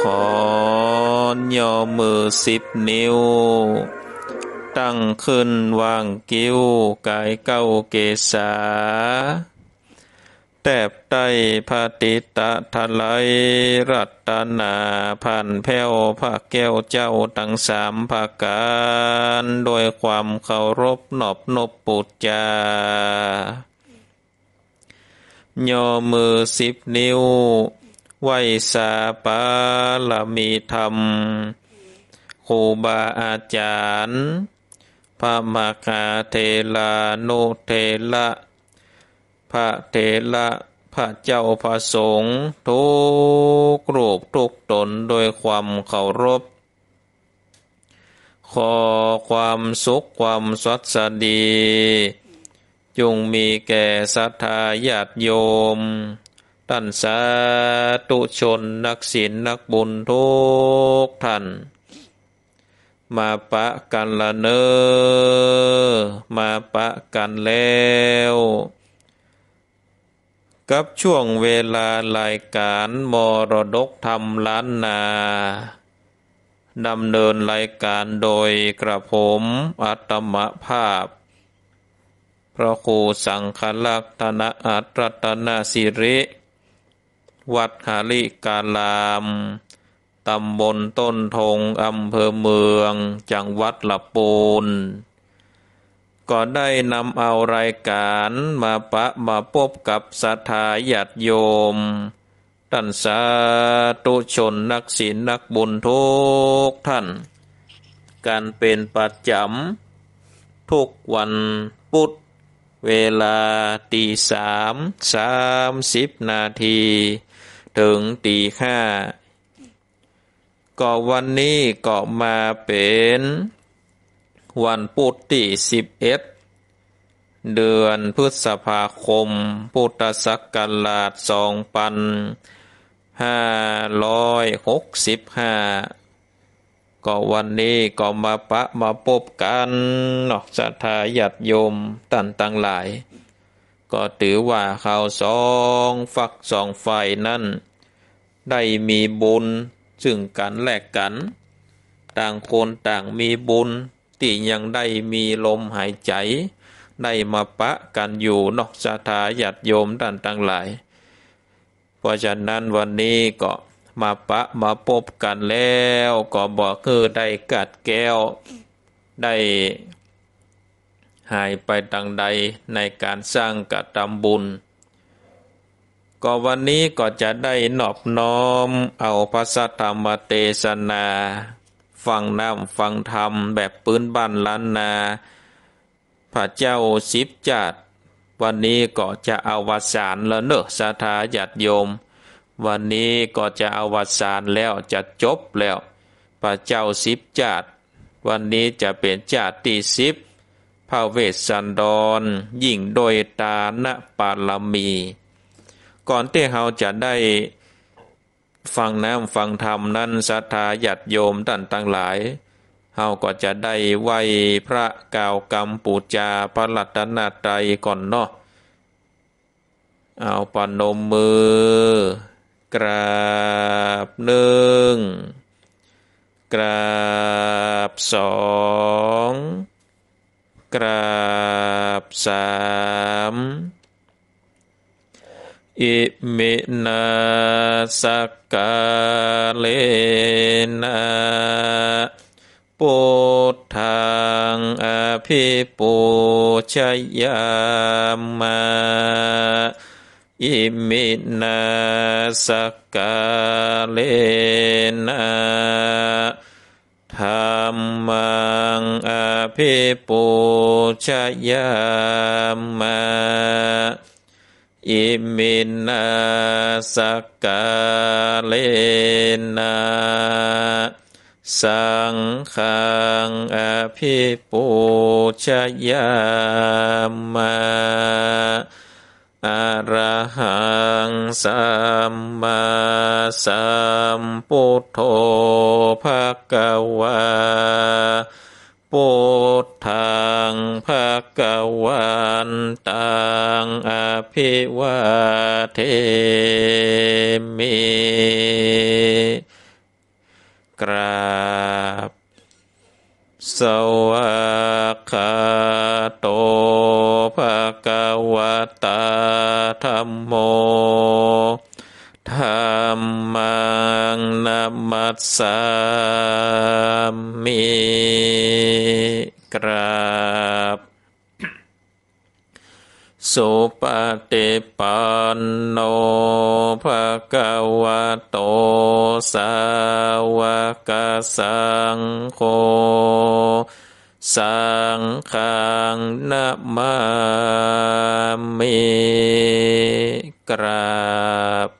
ขอย่อมือสิบนิ้ว ตั้งขึ้นวางกิ้วกายเก้าเกษาแตบใต้พระติตะทะไลรัตนาผ่านแพ้วพระแก้วเจ้าตั้งสามภาการโดยความเคารพนอบนบปุจจาย่อมือสิบนิ้ว ไหวสาปาลมีธรรมครูบาอาจารย์ พระมคาเทลานุเทละพระเทระพระเจ้าพระสงฆ์ทุกรูปทุกตนโดยความเคารพ ขอความสุขความสวัสดี จงมีแก่ศรัทธาญาติโยม ท่านสาธุชนนักศีลนักบุญทุกท่าน มาปะกันละเนอมาปะกันแล้ว กับช่วงเวลารายการมรดกธรรมล้านนา ดำเนินรายการโดยกระผมอัตมภาพพระครูสังฆลักษณะอัตรตนาสิริ วัดหาลิกาลาม ตำบลต้นทงอำเภอเมือง จังหวัดละปูน ก็ได้นำเอารายการมาปะมาพบกับศรัทธาญาติโยมท่านสาธุชนนักศีลนักบุญทุกท่าน การเป็นประจำทุกวันพุธเวลาตีสามสามสิบนาที ถึงตีห้าก็วันนี้ก็มาเป็นวันพุธที่สิบเอ็ดเดือนพฤษภาคม พุทธศักราชสองพันห้าร้อยหกสิบห้าก็วันนี้ก็มาปะมาพบกันนอกสัทาญาติโยมตันตังหลาย ก็ถือว่าเขาสองฝักสองฝ่ายนั้น ได้มีบุญซึ่งกันแลกกัน ต่างคนต่างมีบุญที่ยังได้มีลมหายใจ ได้มาปะกันอยู่นอกสถาญาติโยมท่านทั้งหลาย เพราะฉะนั้นวันนี้ก็มาปะมาพบกันแล้ว ก็บอกคือได้กัดแก้ว ได้ หายไปดังใดในการสร้างกระทำบุญ ก็วันนี้ก็จะได้นอบน้อมเอาพระสัทธรรมเทศนา ฟังน้ำฟังธรรมแบบปืนบ้านล้านนา พระเจ้าสิบจัดวันนี้ก็จะเอาวัสานแล้วเนอะสาธาญาติโยม วันนี้ก็จะเอาวัสานแล้วจะจบแล้ว พระเจ้าสิบจัดวันนี้จะเป็นจัดที่สิบ พระเวสสันดรยิ่งโดยตาณปาลมี ก่อนที่เราจะได้ฟังน้ำฟังธรรมนั้นศรัทธาญาติโยมท่านตั้งหลายเฮาก็จะได้ไหวพระกาวกรรมปูจาพระลัตนาไตรก่อนเนาะเอาปนมมือ กราบหนึ่ง กราบสอง กราบสาอิมินา สักกาเรนะ พุทธังอภิปูชะยามะ อิมินา สักกาเรนะ ธัมมังงอภิปุชยามาอิมินาสกาเลนะสังขังอภิปุชยามา อะระหังสัมมาสัมพุทโธภะคะวาพุทธังภะคะวันตังอภิวาเทมิกราบ สวากขาโตภะคะวตาธรรมโมธรรมังนัมมัสสามิกราบ สุปฏิปันโนภะคะวะโตสาวกสังโฆสังฆังนะมามิกราบ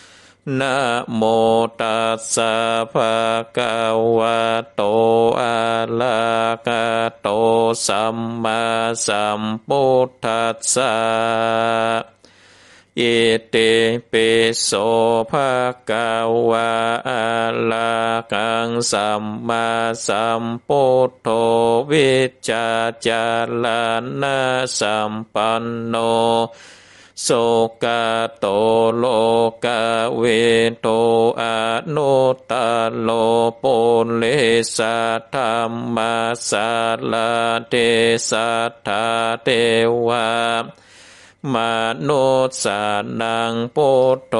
นะโมตัสสะภะคะวะโตอะระหะโตสัมมาสัมพุทธัสสะอิติปิโสภะคะวะอะระหังสัมมาสัมพุทโธวิจจาจารณะสัมปันโน โสกาโตโลกาเวโตอะโนตาโลโปเลสะธรรมาสาลาเทสัทธาเทวามนุสานังพุทโธ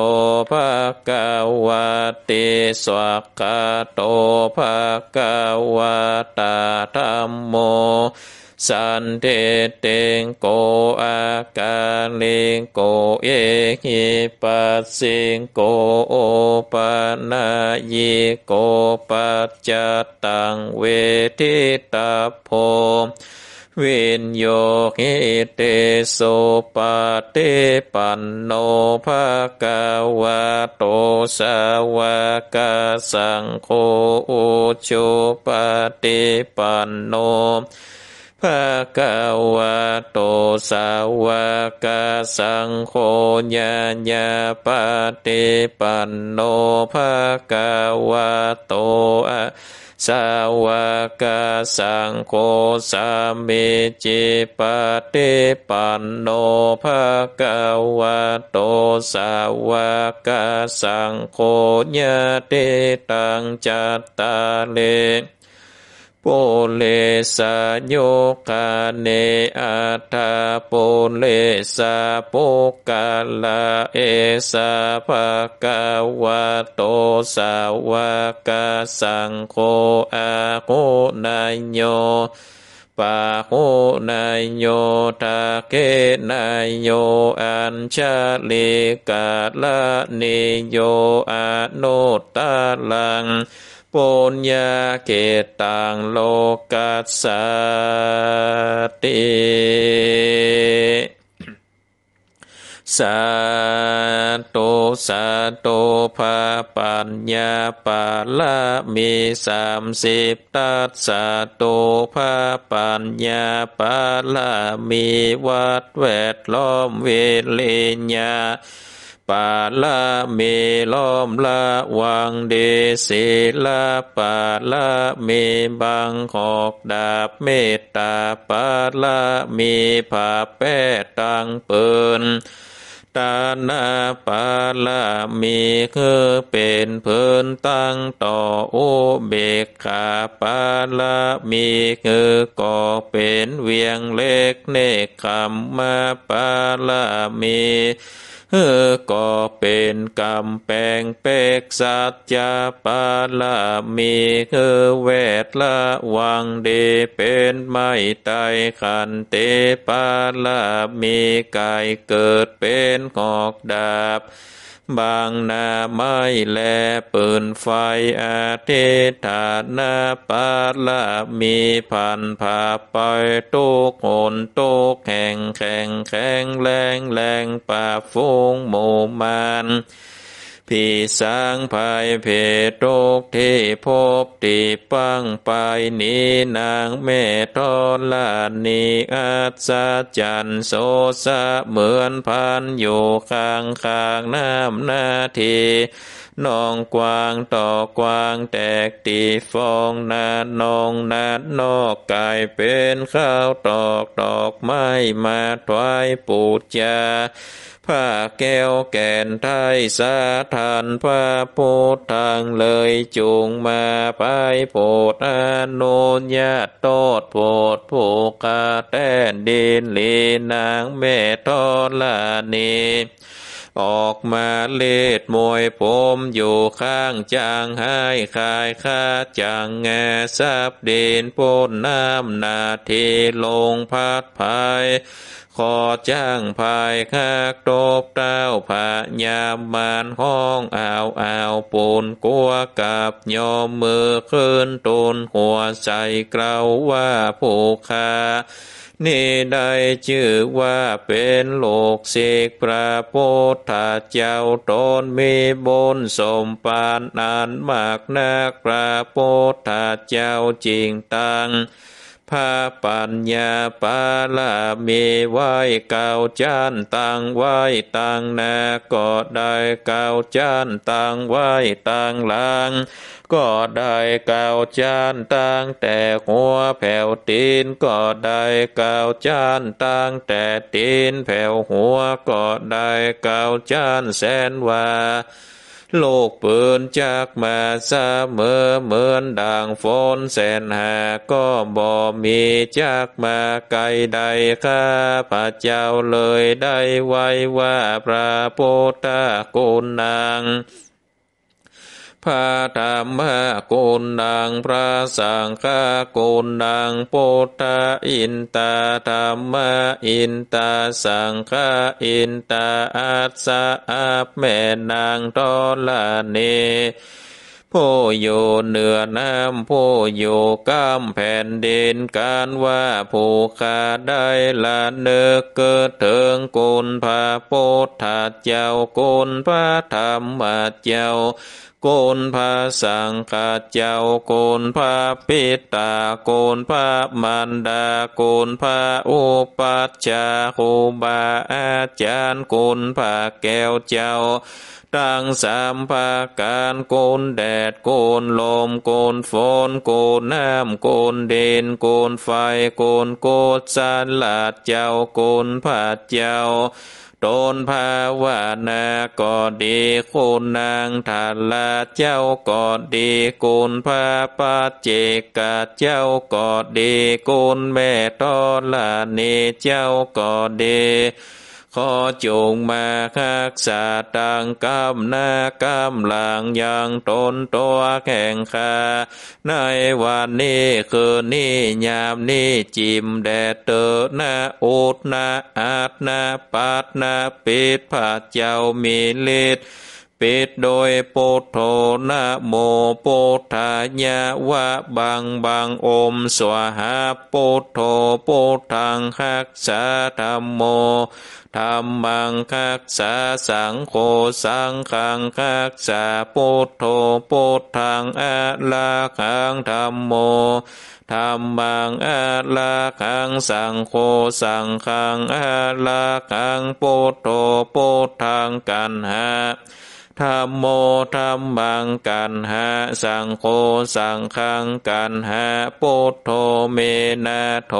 ภะคะวะติสวากาโตภะคะวะตาธัมโม สันเทเตงโกอากาลิงโกเอหิปัสสิงโกโอปะนายิโกปัจจตังเวทิตาโพวินโยหิเตโสปะเตปันโนภะคะวะโตสาวกสังโฆอุชุปฏิปันโน ภะคะวะโตสาวกสังโฆญาญาปฏิปันโนภะคะวะโตอะสาวกสังโฆสามิจิปฏิปันโนภะคะวะโตสาวกสังโฆญาติตังจัตตาเล โปเลสะโยคาเนอัตถาโปเลสะโปกาลาเอสะภะคะวะโตสาวกสังโฆ ปุญญาเกตังโลกัสสติสาตุสาตุภาปัญญาปาละมีสามสิบตัสสาตุภาปัญญาปาละมีวัดแวดล้อมเวลญญา ปาละเมล้อมละวังเดศิละปาละเมบังหอกดาบเมตตาปาละมีผาแป้ตังเปินตานาปาลามีคือเป็นเพินตั้งต่อโอเบกขาปาลามีคือก่อเป็นเวียงเล็กเนกคำมาปาลามี เออก็เป็นกำแปงเปกสัจจาปาลามีเออเวทละวังเดเป็นไม่ไตขันเตปาลามีกายเกิดเป็นหอกดาบ บางนาไม้แลปืนไฟอาเทฐานาปาลามีพันผาไปตุกโหนตุกแข่งแข่งแข่งแรงแรงป่าฟงหมู่มาน พิสังภายเพตกเทพบติปังไปนีนางแม่ทอลานีอาสาจันโสสะเหมือนพันอยู่ข้างข้างน้ำนาทีนองกวางต่อกวางแตกตีฟองนานองนาดนอกกายเป็นข้าวตอกดอกไม้มาถวายปูจา ผ้าแก้วแก่นไทยสาทานพระโพทางเลยจุงมาไปโพดอนุญาตโตดโพดผูกาแต้นดินลีนางแม่ทอลานี ออกมาเลดมวยผมอยู่ข้างจางให้คายคาจางแงซับเดินปนน้ำนาทีลงพัดภายขอจ้างภายคากตบเต้าผายามมานห้องอ่าวอ่าวปูนกัวกับยอมมือขึ้นตนหัวใจเกลาว่าผู้คา นี่ได้ชื่อว่าเป็นโลกเสกพระโพธาเจ้าตนมีบนสมปานนานมากนักพระโพธาเจ้าจริงตังพาปัญญาปาลามีไว้เก่าจานตังไว้ตังนาก็ได้เก่าจานตังไว้ตังลัง ก็ได้กาวจานตั้งแต่หัวแผ่วตีนก็ได้กาวจานตั้งแต่ตีนแผ่วหัวก็ได้กาวจานแสนว่าโลกเปินจากมาเสมอเหมือนด่างฝนแสนหาก็บ่มีจากมาไกลใดข้าพระเจ้าเลยได้ไว้ว่าพระโพธากุนาง พระธรรมโกนดังพระสังฆโกนดังโพธาอินตาธรรมอินตาสังฆอินตาอัสสะอาแม่นางทอลาเนผู้อยู่เหนือน้ำผู้อยู่ก้ามแผ่นดินการว่าผู้ขาได้ละเนเกิดเถิงกุลพระโพธาเจ้ากุลพระธรรมเจ้า โกนพระสังฆเจ้าโกนพระปิตาโกนพระมันดาโกนพระอุปัชฌาโคบาอาจารย์โกนพระแก้วเจ้าตั้งสามภาการโกนแดดโกนลมโกนฝนโกนน้ำโกนเดนโกนไฟโกนโกดสารลาดเจ้าโกนผาเจ้า ตนภาวนาก็ดีคุณนางทาลาเจ้าก็ดีกุลพระปัจเจกาเจ้าก็ดีกุลแม่ตอลานีเจ้าก็ดี ขอจงมาคักษาตังกำนากำลังยังตนตัวแข่งขาในวันนี้คืนนี้ยามนี้จิมแดดเตอนาอุดนาอาดนาปาดนาปิดผาเจ้ามีฤทธิ์ ปิดโดยโปโทนะโมโปทายาวะบังบังอมสวหาโปโทโปทังคักษาธรรมโมธรรมังคักษาสังโฆสังขังคักษาปุถโธปุถทังอาลาขังธรรมโมธรรมังอาลาขังสังโฆสังขังอาลาขังปุถโธปุถทังกันหา ธรรมโมธรรมังกันหาสังโฆสังขังกันหาปุถโธเมนะโธ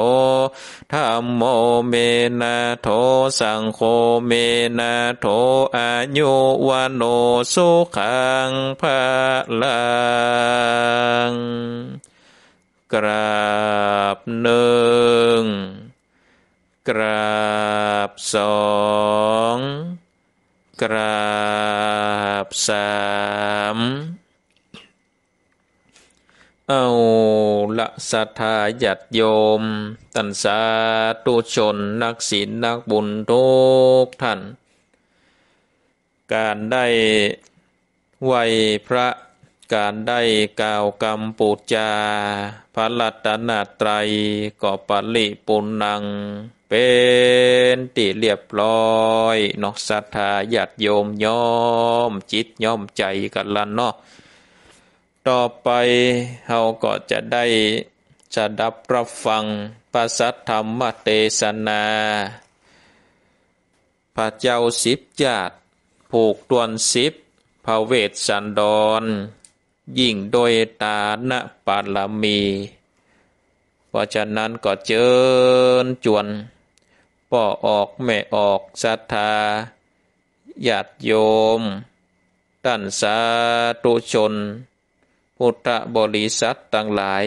ธรรมโมเมนะโธสังโฆเมนะโธอายุวันโนสุขังภาลังกราบหนึ่งกราบสอง กราบสามเอาละสัทธาญาติโยม ตันสาตุชน นักศีลนักบุญทุกท่าน การได้ไหวพระการได้กล่าวกรรมปูจาพระลัตนาไตรก็ปลิปุนัง เป็นติเรียบร้อยเนาะศรัทธาญาติโยมยอม จิตยอมใจกันละเนาะต่อไปเฮาก็จะได้จะดับรับฟังพระสัทธรรมเทศนาพระเจ้าสิบญาติผูกตวนสิบพระเวสสันดร ยิ่งโดยตาณปาลมี เพราะฉะนั้นก็เจิญจวน ป่อออกแม่ออกศรัทธาญาติโยมตันสาตุชน พุทธบริษัทต่างหลาย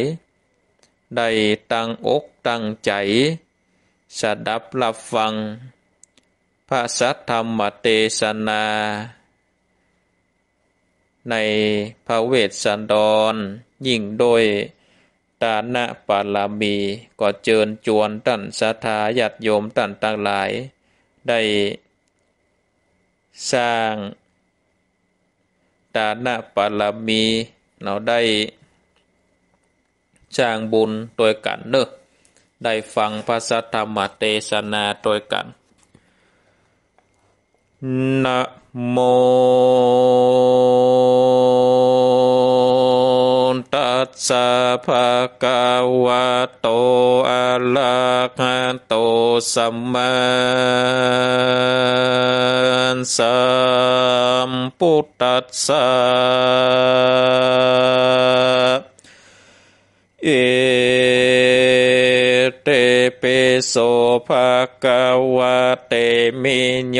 ได้ตั้งอกตั้งใจ สดับรับฟัง พระสัทธรรมเทศนา ในพระเวสสันดรยิ่งโดย ตานะปาลามีก็เจิญจวนตันสาธาญาติโยมตันต่างหลาย ได้สร้างตานะปาลามีเราได้จ้างบุญโดยกันเนอะได้ฟังพระสัทธรรมเทศนาโดยกันนะโม ตัสสะภะคะวะโตอะระหะโตสัมมาสัมพุทธัสสะเอ ปโสภะกวะเตมิโย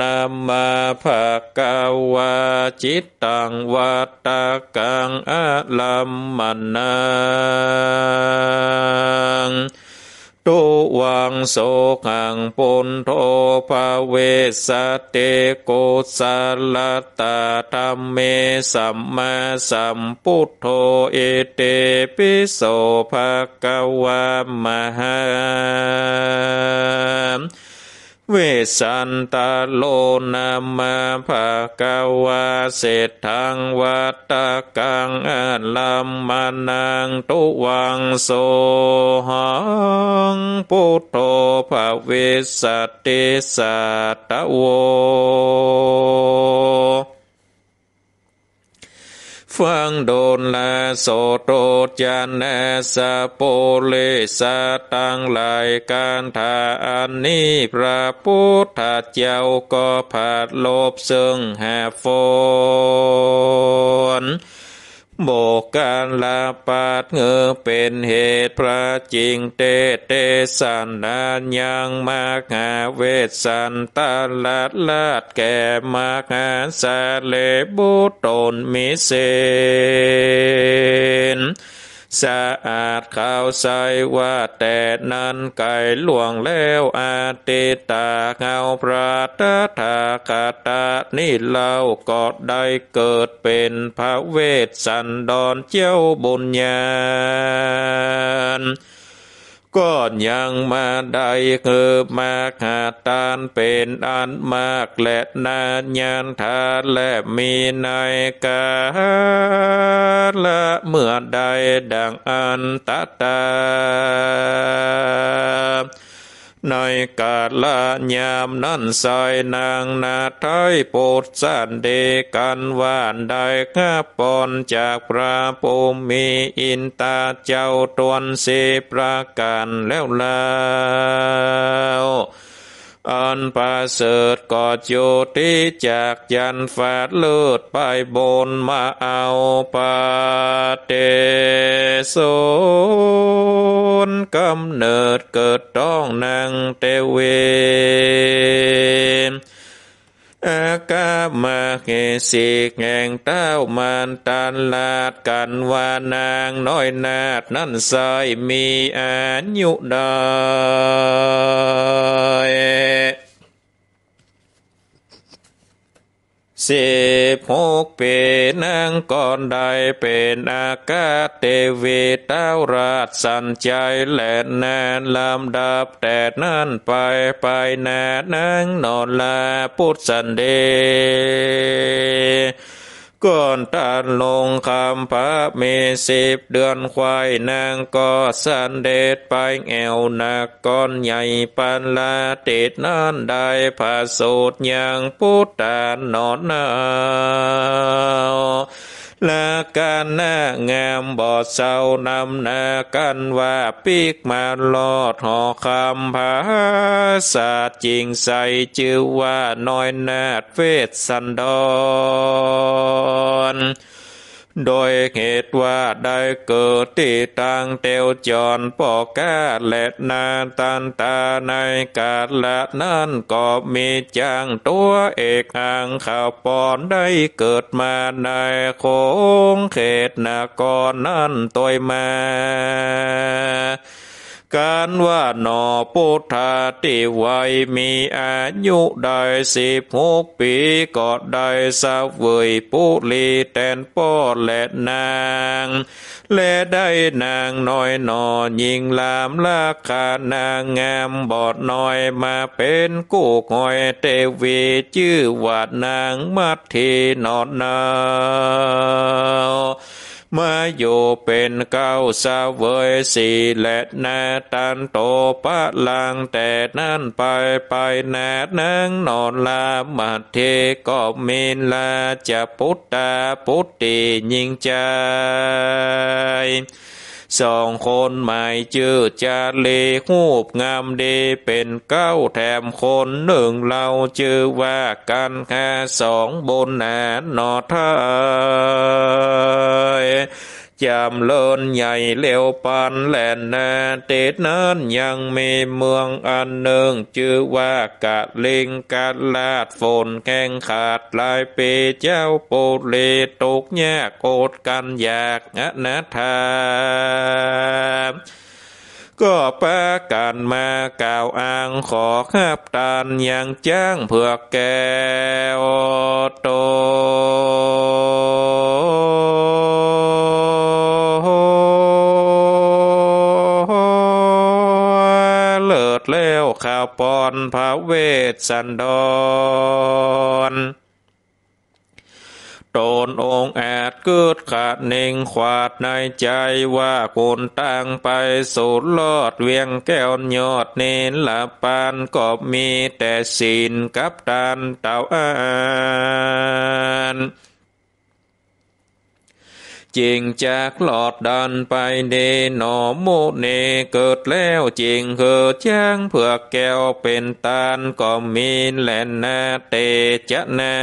นามาภะกวะจิตตังวัตตะกังอะลัมมนัง ตุวังโสขังปุนโทภาเวสเตโกสัลตาธรรมเมสัมมาสัมพุทโธเอเตปิโสภะกวามหา วสันตโลนามาภากาวาเศษทังวัตตะกังอัลลัมมานังตุวังโสหังพุทโธภาเวสติสัตโว ฟังโดนลาโสโตจันนาสโปเลสตังหลายการทาอันนี้พระพุทธเจ้าก็ผาดโลบซึ่งหาฝน โบกการลาปาดเงอเป็นเหตุพระจริงเตเตสันนานยังมากหาเวสสันตาลาดลาดแก่มากหาสาเลบุตนมิเสน สะอาดข่าวใสว่าแต่นั้นไก่หลวงแล้วอาติตาเงาพระตถาคตานี่เล่าก็ได้เกิดเป็นพระเวสสันดรเจ้าบุญญาณ ก็ยังมาได้คือมาหาตานเป็นอันมากและนาญานทาและมีในกาละเมื่อใดดังอันตตา ในกาลยามนั้นสายนางนาไทยโปรดสันเดกันวานได้ข้าปอนจากพระภูมิอินตาเจ้าตวนเสประการแล้วแล้ว อันประเสริฐก็โยติจากยันฟาดเลืดไปบนมาเอาปาเตโซนกำเนิดเกิดต้องนางเตเว อากามาเกสิกแห่งเต้ามานตันลาดกันว่านางน้อยนาดนั่นใสมีอายุได้ สิบหกปีนางก่อนได้เป็นอากาศเทวีเต้าราชสันใจและนานลำดับแต่นั้นไปไปนานางนอนลาพุทธสันเด ก่อนตานลงคำพระเมสิบเดือนควายนางก็สันเดชไปแอวนักก้อนใหญ่ปันลาติดนั้นได้ผาสูตรยังพุทธานอนนา นาการหน้างามบอดเศร้านำนากันว่าปีกมาลอดหอคำภาษาจริงใสชื่อว่าน้อยนาดเวทสันดอน โดยเหตุว่าได้เกิดที่ตังเตียวจอนปอกาและนาตันตาในกาลละนั้นก็มีจางตัวเอกหางข่าวปอนได้เกิดมาในโคงเขตนากรนั้นตัวมา การว่านอพุทธาติวัยมีอายุได้สิบหกปีก็ได้สาเวยปุลีแตนป้อและนาง และได้นางน้อยนอยิงลามลาคานางงามบอดน้อยมาเป็นกู้หอยเตวีชื่อว่านางมัททีนอนนา มาอยู่เป็นเก้าสาเวยสีและนาตันโตปะลังแต่นั่นไปไปนานังนอนลามาเทก็มินลาจะพุทธาพุทธิยิงใจ สองคนหมายชื่อจาเลหูบงามดีเป็นเก้าแถมคนหนึ่งเราชื่อว่ากันแค่สองบนแหนนอทาย จำเลินใหญ่เลี้ยวปานแหลนนาเตดนั้นยังมีเมืองอันหนึ่งชื่อว่ากะลิงกะลาดฝนแข่งขาดลายปีเจ้าโปเลตกแยกโกดกันอยากอนาถา ก็ปากันมากล่าวอ้างขอขับตานยังจ้างเผือกแก้วโตเลิศแล้วข่าวปอนพระเวทสันดร ตนองแอาจเกิดขาดเน่งขวาดในใจว่าคนตั้งไปสูดลอดเวียงแก้วยอดเนนละปานก็มีแต่ศีลกับตานเต่าอาน จิงจากหลอดดันไปเดนอโมเนเกิดแล้วจิงเกิดจ้างเผือกแก้วเป็นตาลก็มีแหลนนาเตจะนา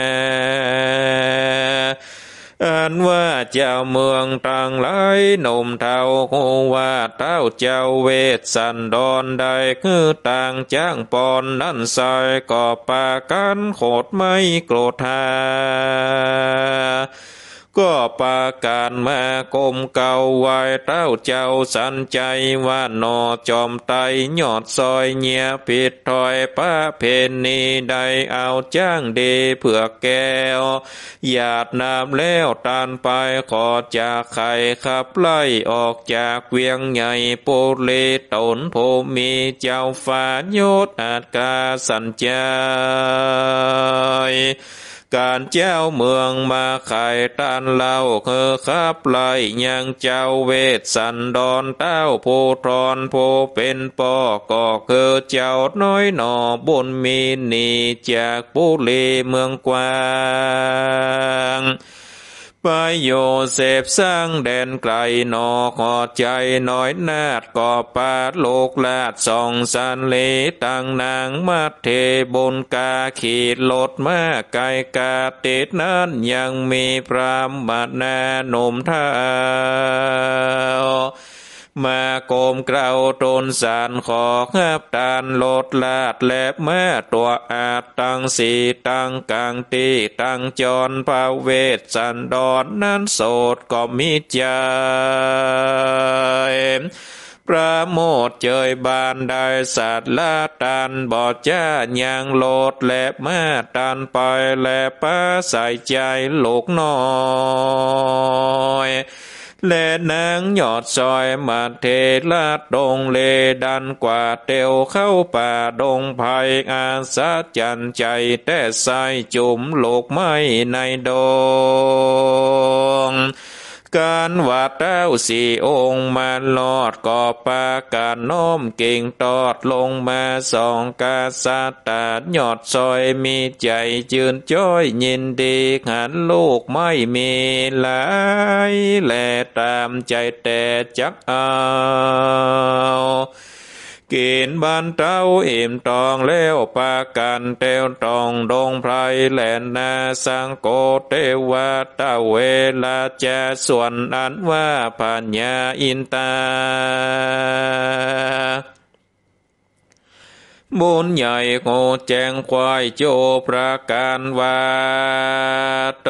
อันว่าเจ้าเมืองต่างหลายหนุ่มเท่าโคว่าเต้าเจ้าเวทสันดอนได้คือต่างจ้างปอนนั่นใส่ก็ปากันโคดไม่โกรธา ก็ปาการมากมเก่าไว้เต้าเจ้าสันใจว่านอจอมไตยอดซอยเงียผิดถอยป้าเพนนีได้เอาจ้างเดเผื่อแก้วหยาดน้ำแล้วตานไปขอจากไข่ขับไล่ออกจากเวียงใหญ่ปุรีตนโพมีเจ้าฟ้ายศอาจกาสัญใจ การเจ้าเมืองมาไข่ตันเล่าคือขับไล่ยังเจ้าเวทสันดอนเต้าโพทอนผู้เป็นปอก็คือเจ้าน้อยหนอบุญมีนีจากปุรีเมืองกวาง ปโยเสพสร้างแดนไกลนอขอดใจน้อยนาดก่อปาดโลกลาดสองสันเลตังนางมาเทบนกาขีดลดมาไกลกาติดนั้นยังมีพรามมานาหนุ่มท้า มาโกมเกลาตนสารขอขับตานลดลาดและแม่ตัวอาจตังสีตังกังตีตังจรภาเวทสันดอนนั้นโสดก็มีใจประโมทเจยบานได้สัตว์ละตันบอดจ้ายังโลดและมาตันไปและป้าใส่ใจลูกน้อย และนางยอดซอยมาเทลาดดงเลดันกว่าเตียวเข้าป่าดงไผ่อาสาจันใจแต่ใส่จุ่มโลกไม้ในดง การว่าเต้าสี่องค์มาลอดก่อปาการน้มเก่งตอดลงมาสองกาสาตาหยอดซอยมีใจจืนจ้อยยินดีหันลูกไม่มีหลายแลตามใจแต่จักเอา กินบ้านเต้าอิ่มตองแล้วปากันเตวตองดงไพรแหลนนาสังโกเตวาตาเวลาจะส่วนอันว่าปัญญาอินตาบุญใหญ่โงแจงควายโจประการวาโต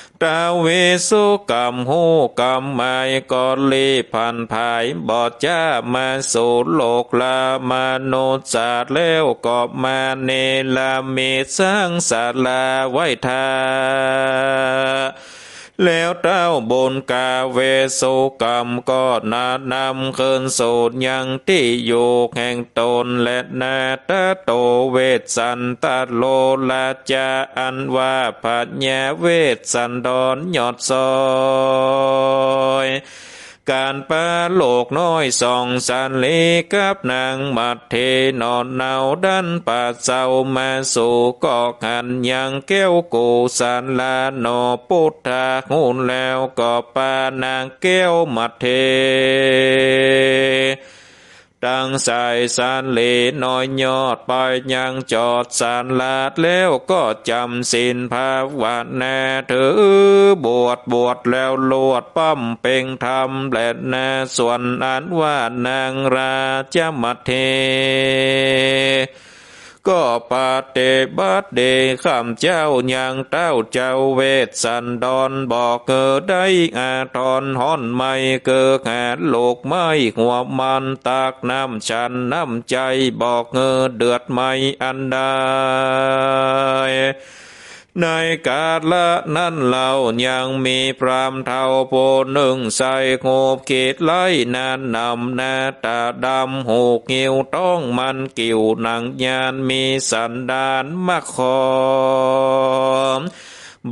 ดาสู่ดงดำปากกว้างแล้วเฮอได้เน้นหลับมิดสร้างสารลาเฮอสีกัสัตตากินโกตาเวสุกรรมหูกรรมไม่ก่อนลีพันภายบอดจ้ามาสู่โลกลามนุษย์ศาสตร์แล้วก็มาเนลามีสร้างศาสลาไว้ทา แล้วเต้าบนกาเวสุกรรมก็นานำคืนสูตรยังที่อยู่แห่งตนและนาตาโตเวสันตโลลาจาอันว่าปัญญาเวสสันดอนยอดซอย การปาโลกน้อยสองสันเลกับนางมัดเทนอนเนาดันปาเศร้ามาสู่กอกหันยังแก้วกูสันลาโนพุทธาหุนแล้วก็ปานางแก้วมัดเท ดังใส่สารเลน้อยยอดไปยังจอดสารลาดแล้วก็จำสินภาวนาถือบวชบวชแล้วลวดปั้มเป่งธรรมและนาส่วนอันว่านางราชมัทเท ก็ปาเตบัดเดข้ามเจ้ายังเต้าเจ้าเวทสันดอนบอกเกิดได้อาทรห่อนไม่เกิดหาโลกไม่หัวมันตากน้ำฉันน้ำใจบอกเงอเดือดไม่อันใด ในกาลละนั้นเรายังมีพรามเทาโพหนึ่งใส่โงบเกตไล่นานนำนาตาดำหูกงิวต้องมันกิ่วหนังยานมีสันดานมะคอม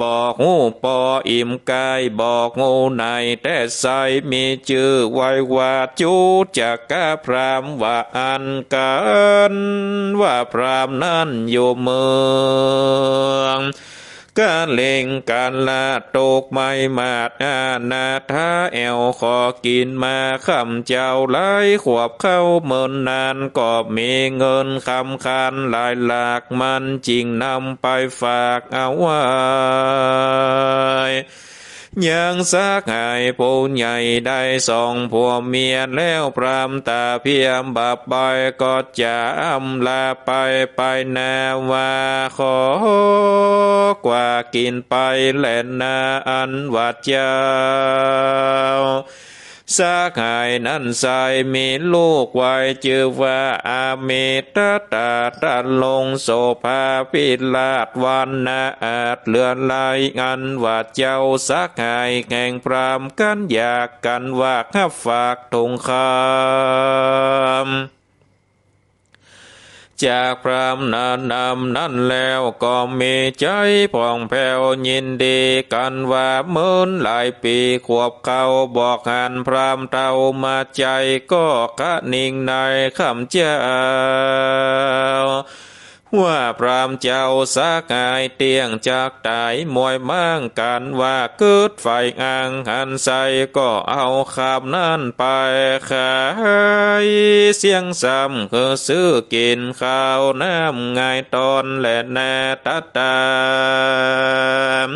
บอกงูปออิ่มกาย บอกงูในแต่ใสมีชื่อไว้ว่าจูจักกะพรามว่าอันกันว่าพรามนั้นอยู่เมือง การเล่งการลาตกไม่มาดอานาท้าแอวขอกินมาคำเจ้าไล่ขวบเข้าเมินนานก็มีเงินคำคันหลายหลากมันจริงนำไปฝากเอาไว้ ยังสักหายผู้ใหญ่ได้สองผัวเมียแล้วพรามตาเพียมบับใบก็จะอำลาไปไปนาว่าขอกว่ากินไปแหลนนาอันวัดเจ้า สักหายนั้นใสมีลูกไว้จือว่าอาเมตตาตันลงโสภาพิลาดวันนาอาจเลือนลายอันว่าเจ้าสักหายแห่งพรามกันอยากกันว่าข้าฝากทงคำ จากพรามนานนำนั้นแล้วก็มีใจผ่องแผ้วยินดีกันว่าเมินหลายปีขวบเขาบอกหันพรามเต่ามาใจก็กะนิ่งในคำเจ้า ว่าพรามเจ้าสักายเตียงจากตายมวยมั่งกันว่าเกิดไฟอ่างหันใสก็เอาคำนั้นไปขายเสียงซ้ำคือซื้อกินข้าวน้ำง่ายตอนและแน่ตัดตาม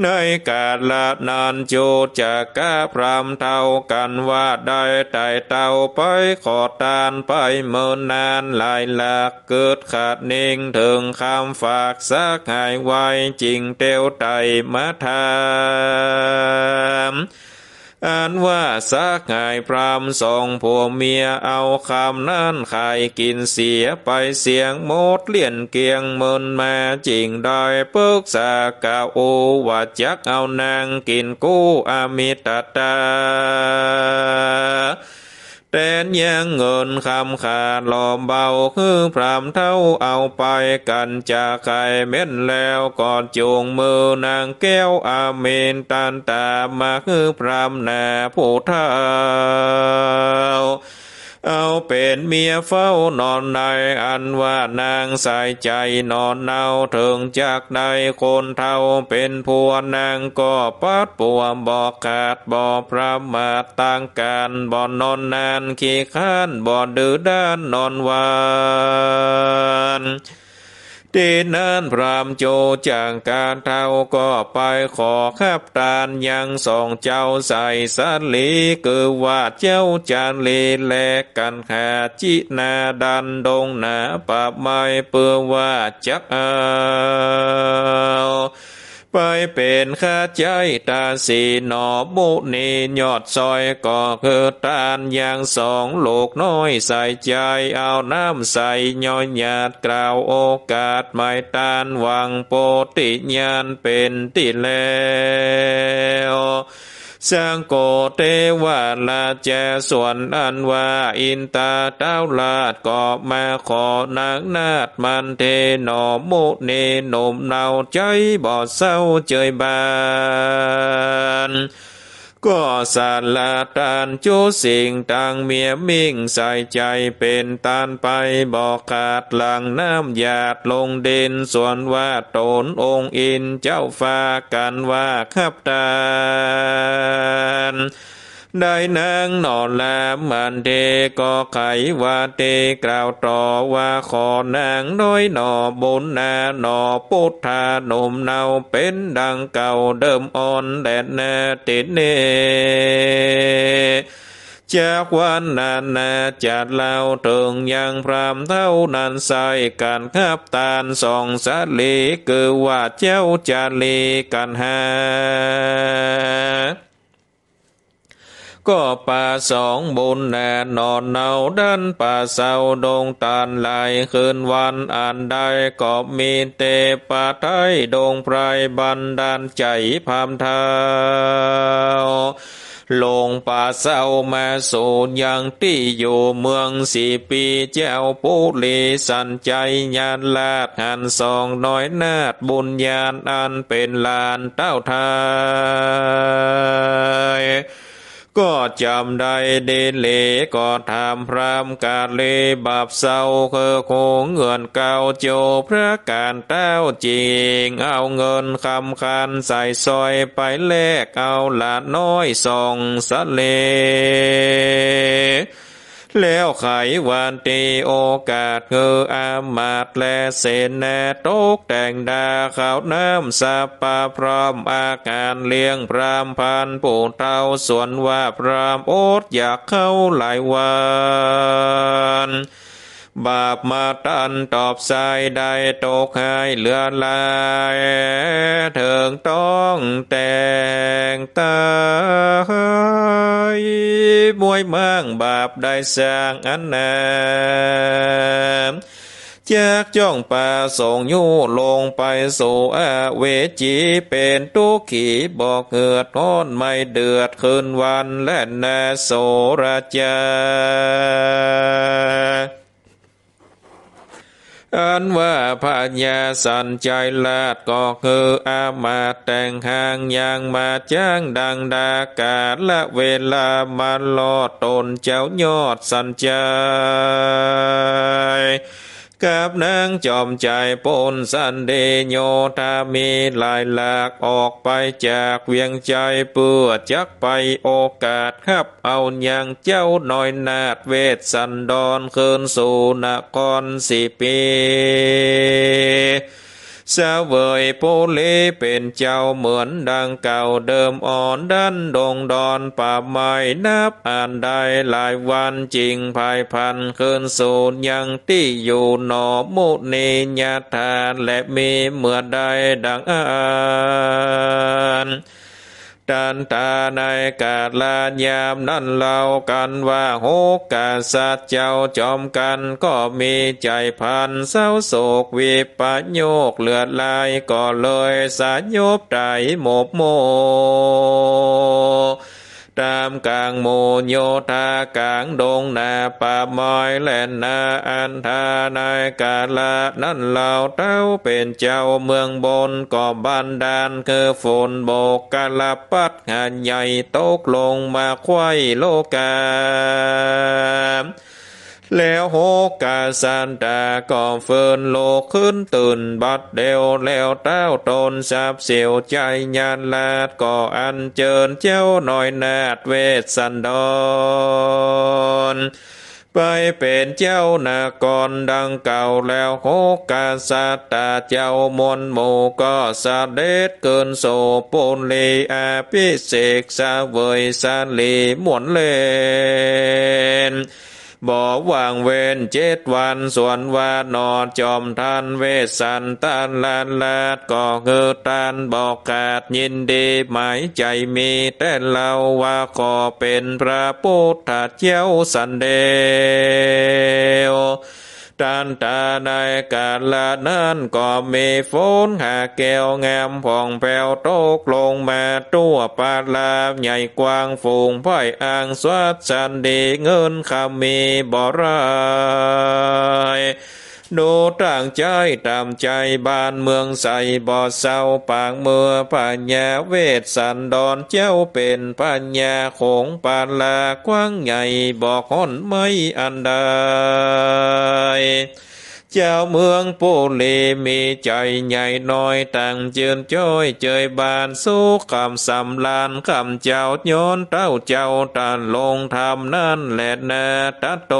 ในกาลนานโจจะกะพรามเท่ากันว่าได้ไต่เต่าไปขอตานไปเมินนานหลายหลักเกิดขาดนิ่งถึงคำฝากสักหายไวจริงเตียวไตมาทาม อ่านว่าสักไงพรามสองผัวเมียเอาคำนั้นใครกินเสียไปเสียงโมดเลี่ยนเกียงมินมาจริงได้ปึกษากาโอว่าจักเอานางกินกู้อมิตตา แต่ยังเงินคำขาดหลอมเบาคือพรามเท่าเอาไปกันจากใครเม็ดแล้วกอดจูงมือนางแก้วอาเมนตันตามาคือพรามนาผู้เท่า เอาเป็นเมียเฝ้านอนในอันว่านางใส่ใจนอนเนาถึงจากใดคนเท่าเป็นผัวนางก็ปัดปัวบอกขาดบ่พระมาต่างการบ่นอนนานขี้ข้านบ่ดื้อด้านนอนวาน ดีนั้นพรามโจจางการเท่าก็ไปขอขับตานยังสองเจ้าใส่สันลีคือว่าเจ้าจานลีแลกกันขาจินาดันดงนาปะไม้เปื่อว่าจักเอา ไปเป็นข้าใจตาสีหนอบุนียอดซอยก็คือตานอย่างสองโลกน้อยใส่ใจเอาน้ำใส่ย่อยหยาดกล่าวโอกาสไม่ตานวังโปติญาณเป็นติแล้ว สังโกเทวาลาเจส่วนอันว่าอินตาเต้าลาดกอบมาขอนางนาดมันเทนอมุเนนมเนาใจบ่เศร้าเจยบาน ก็สาลาตานจูสิ่งต่างเมียมิ่งใส่ใจเป็นตานไปบอกขาดหลังน้ำหยาดลงดินส่วนว่าตนองค์อินเจ้าฟ้ากันว่าขับตาน ได้นางนอนแลมันเทก็ไขว่าเตกล่าวต่อว่าขอนางน้อยหนอบนนาหนอพุทธานุ่มเนาเป็นดังเก่าเดิมอ่อนแดดแนติดเนจากวันนั้นนาจัดเล่าถึงยังพรามเท่านั้นใส่การขับตานสองสลีคือว่าเจ้าจาลีกันหา ก็ป่าสองบุญแน่นอนเนาดันป่าเศร้าดงตานลายคืนวันอ่านได้ก็มีเตป่าไทยดงไพรบันดาลใจพามเท้าลงป่าเศร้ามาสู่ยังที่อยู่เมืองสี่ปีเจ้าปุลีสันใจญาณลาดหันสองน้อยนาดบุญญาณอันเป็นลานเต้าไทย ก็จำได้เดนเลก็ทำพรามกาเลบาปเศร้าคือคงเงินเก่าโจพระการเต้าจริง เอาเงินคำคันใส่ซอยไปแลกเอาหลานน้อยส่องสะเล แล้วไขวันตีโอกาสเงออามาตและเสนแนตกแต่งดาข่าวน้ำสาปะพร้อมอาการเลี้ยงพรามพันปู่เตาส่วนว่าพรามโอดอยากเข้าหลายวัน บาปมาตันตอบสายได้ตกหายเหลือลายเถิงต้องแต่งตายมวยเมืองบาปได้สร้างอันนามจากจ้องป่าส่งยูลงไปสู่อาเวจีเป็นตุขีบอกเหือดฮ้อนไม่เดือดคืนวันและนาโสราจา อันว่าพญาสันใจลาดก็คืออามาตย์แต่งหางยางมาจ้างดังดากาศและเวลามาลอดตนเจ้ายอดสันใจ กับนางจอมใจปนสันเดโยธามีลายหลากออกไปจากเวียงใจเปื่อจักไปโอกาสครับเอาอย่างเจ้าหน่อยนาดเวทสันดอนคืนสู่นครสีปี เสวยปุลีเป็นเจ้าเหมือนดังเก่าเดิมอ่อนดันดงดอนป่าไม้นับอ่านได้หลายวันจริงภายพันคืนสูญยังที่อยู่หนอมุนีญาทานและมีเมื่อใดดังอ่าน กันตาในกาลายามนั่นเล่ากันว่าโหกาสัตเจ้าจอมกันก็มีใจพันเศร้าโศกวิปโยกเลือดลายก็เลยสายบใจหมบโม ตามกลางโมโยธากลางดงนาป่ามอยแลนนาอันทานายกาลานั่นเหล่าเต้าเป็นเจ้าเมืองบนก็บันดาลคือฝนโบกกาลปัดงานใหญ่ตกลงมาควายโลกา แล้วโหกาสันตาก็เฟินโลกขึ้นตื่นบัดเดียวแล้วเต้าตนสับเสียวใจญาณลาดก็อันเจิญเจ้าห บ่วางเวนเจ็ดวันส่วนวานอนจอมทานเวสันตานลานลาดก่อเงิดตานบอกขาดยินดีหมายใจมีแต่เราว่าขอเป็นพระพุทธเจ้าสันเดีว จันตาในกาลนั้นก็มีฝนหาแก้วงามผ่องแผ้วตกลงมาตัวปาลาใหญ่กว้างฝูงพ่อยอ่างสวัสดันดีเงินคำมีบ่ราย ดูตั้งใจตามใจบ้านเมืองใสบ่อเศร้าปางเมื่อปัญญาเวทสันดอนเจ้าเป็นปัญญาขงปานลากว้างใหญ่บอกหนไม่อันใดเจ้าเมืองปุรีมีใจใหญ่น้อยต่างเจืนจ้อยเจยบานสู้คำสำลานคำเจ้าโยนเต้าเจ้าตันลงทำนั่นแหละนาตโต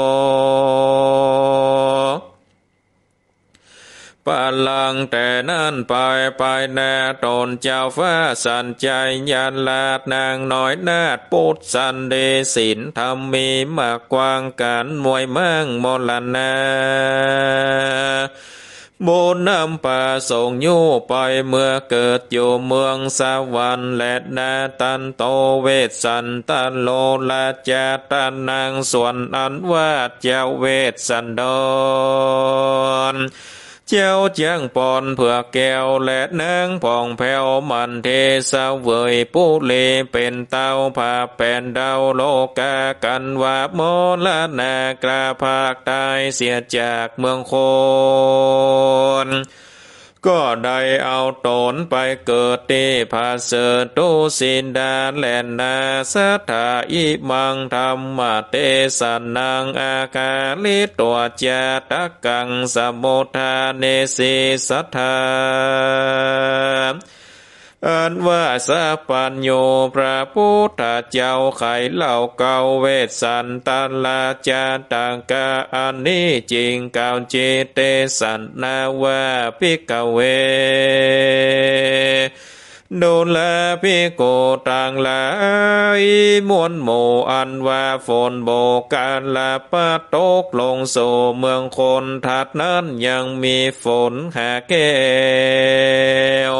ปาลังแต่นั่นไปไปแน่ตนเจ้าฟ้าสันใจยันลาดนางน้อยนาดปุตสันเดสินธรรมมีมากกวางกันมวยมั่งมลนาโบนำป่าส่งยูไปเมื่อเกิดอยู่เมืองสวรรค์และนาตันโตเวสันตันโลลาจาตันนางส่วนอันว่าเจ้าเวสสันดร เจ้าเจียงปอนเผือแก้วและนางผ่องแผ่วมันเทสาเวยปูเลเป็นเต้าผาแผ่นดาวโลกากันว่าโมลนากราภาคตายเสียจากเมืองโคน ก็ได้เอาตนไปเกิดที่ภาเสตุสินดาแลนนาสัทธาอิมังธรรมเตสันนังอาคาลิตัวจาตกังสมุทาเนสิสัทธา อันว่าสัปัญโยพระพุทธเจ้าไขเหล่าเก่าเวสสันตันลาจาตังกาอันนี้จริงกาวเจเตสันนาวาพิกเวดูแลพิโกต่างลายมวนหมู่อันว่าฝนโบการลาปะตกลงโซเมืองคนทัดนั้นยังมีฝนหาแก้ว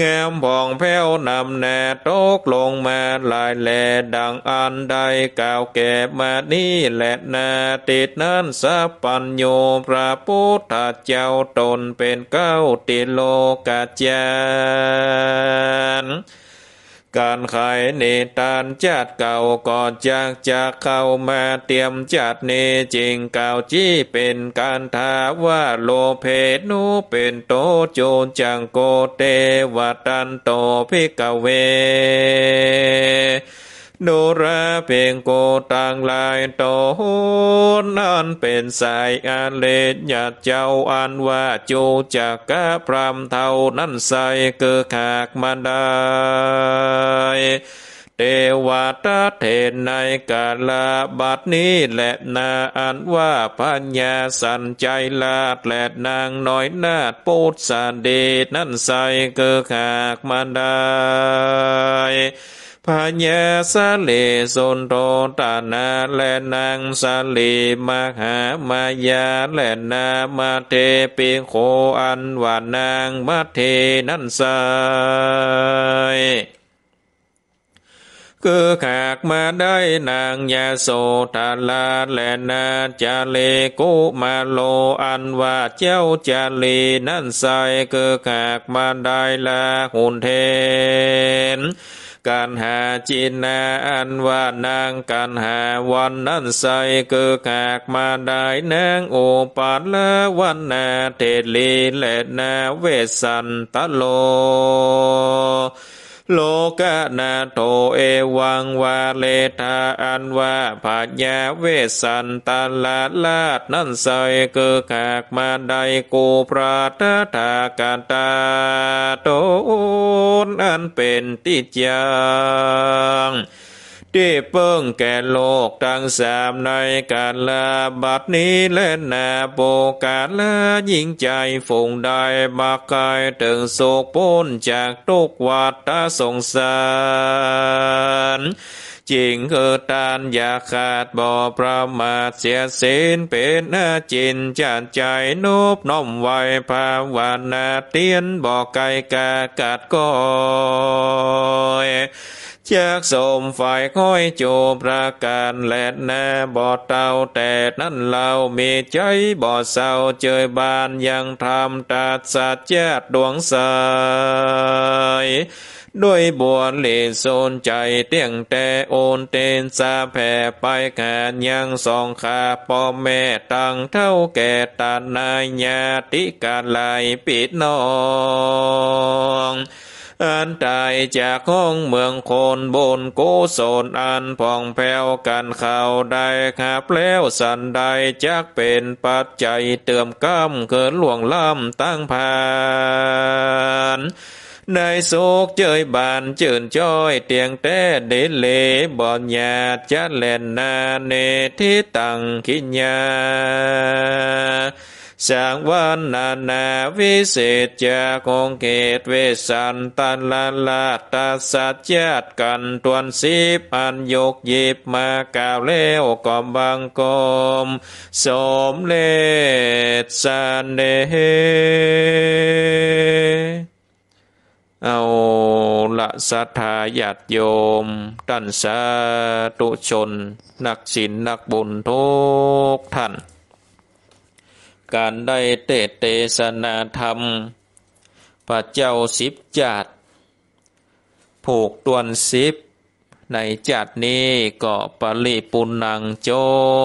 งามผ่องแผ้วนำแน่ตกลงมาลายแลดังอันใดก่าวแก่มานี้แหละนาติดนั้นสัพปัญโยพระพุทธเจ้าตนเป็นเก้าติโลกาจาร การขายเนตานจัดเก่าก่อนจากจากเข้ามาเตรียมจัดเนจริงเก่าจี้เป็นการทาว่าโลเพนูเป็นโตโจจังโกเตวตันโตพิกเว โนราเพียงโกต่างลายโตนั่นเป็นสายอาเลญาเจ้าอันว่าจูจากกะพรามเท่านั้นใส่เกิดขากมาได้เทวตาเทนในกาลาบัดนี้แหละนาอันว่าพัญญาสันใจลาดและนางน้อยนาดปูดสาเดนั่นใส่เกิดขากมาได้ พญาสาเลสนโทตานาและนางสาลีมหามายาและนามาเทปิโคอันว่านางมาเทนั่นใสคือขากมาได้นางยาโสธาลาและนาจาเลกุมาโลอันว่าเจ้าจาลีนั่นใสคือขากมาได้ละหุนเทน การหาจินนาอันว่านางการหาวันนั้นใส่เกือขากมาได้นางโอปัลละวันนาเทลีและนาเวสันตะโล โลกานาโตเอวังวาเลทาอันว่าพาญาเวสันตาลาลาดนั่นใสเกิขากมาไดกูปราตถากาตาโตนอันเป็นติจัง ที่เปิ้งแก่โลกทั้งสามในการลาบัดนี้และนาโบกาลายิ่งใจฝงได้มากายถึงโศกพ้นจากทุกวัฏสงสารจริงคือตานอย่าขาดบ่ประมาทเสียสินเป็นอาจินจานใจนบน้อมไว้ภาวนาเตียนบ่ไกลกากัดก้อย จากสมฝ่ายค่อยโจประการแลดนาบ่เต้าแต่นั้นเรามีใจบ่เศร้าเจยบานยังทำตัดสัจจดวงสายด้วยบวชเลโซนใจเตียงแต่โอนเตนซาแผ่ไปแขนยังสองขาพ่อแม่ตั้งเท่าแก่ตานายญาติการลายปิดนอง อันตายจากห้องเมืองคนบนโกศลอันผ่องแผ้วกันเข้าได้ขับแล้วสันใดจักเป็นปัจจัยเติมกำเกินหลวงล่ำตั้งผานได้โศกเจยบานเจินจ้อยเตียงแต่เดเลบอนยาจะแลนนาเนทิตังขิญญา สางวันนานาวิเศษจากองเกตเวสันตันลาลาตาสัจญาตกันตวนสิบอันยกยิบมากาวเลวกอมบังกมสมเลศสันเดเอาละสัทธาญาติโยมตันสาตุชน นักศีลนักบุญทุกท่าน การได้เตเตศนาธรรม พระเจ้าสิบจัดผูกตวนสิบในจัดนี้ก็ปริปุนังจ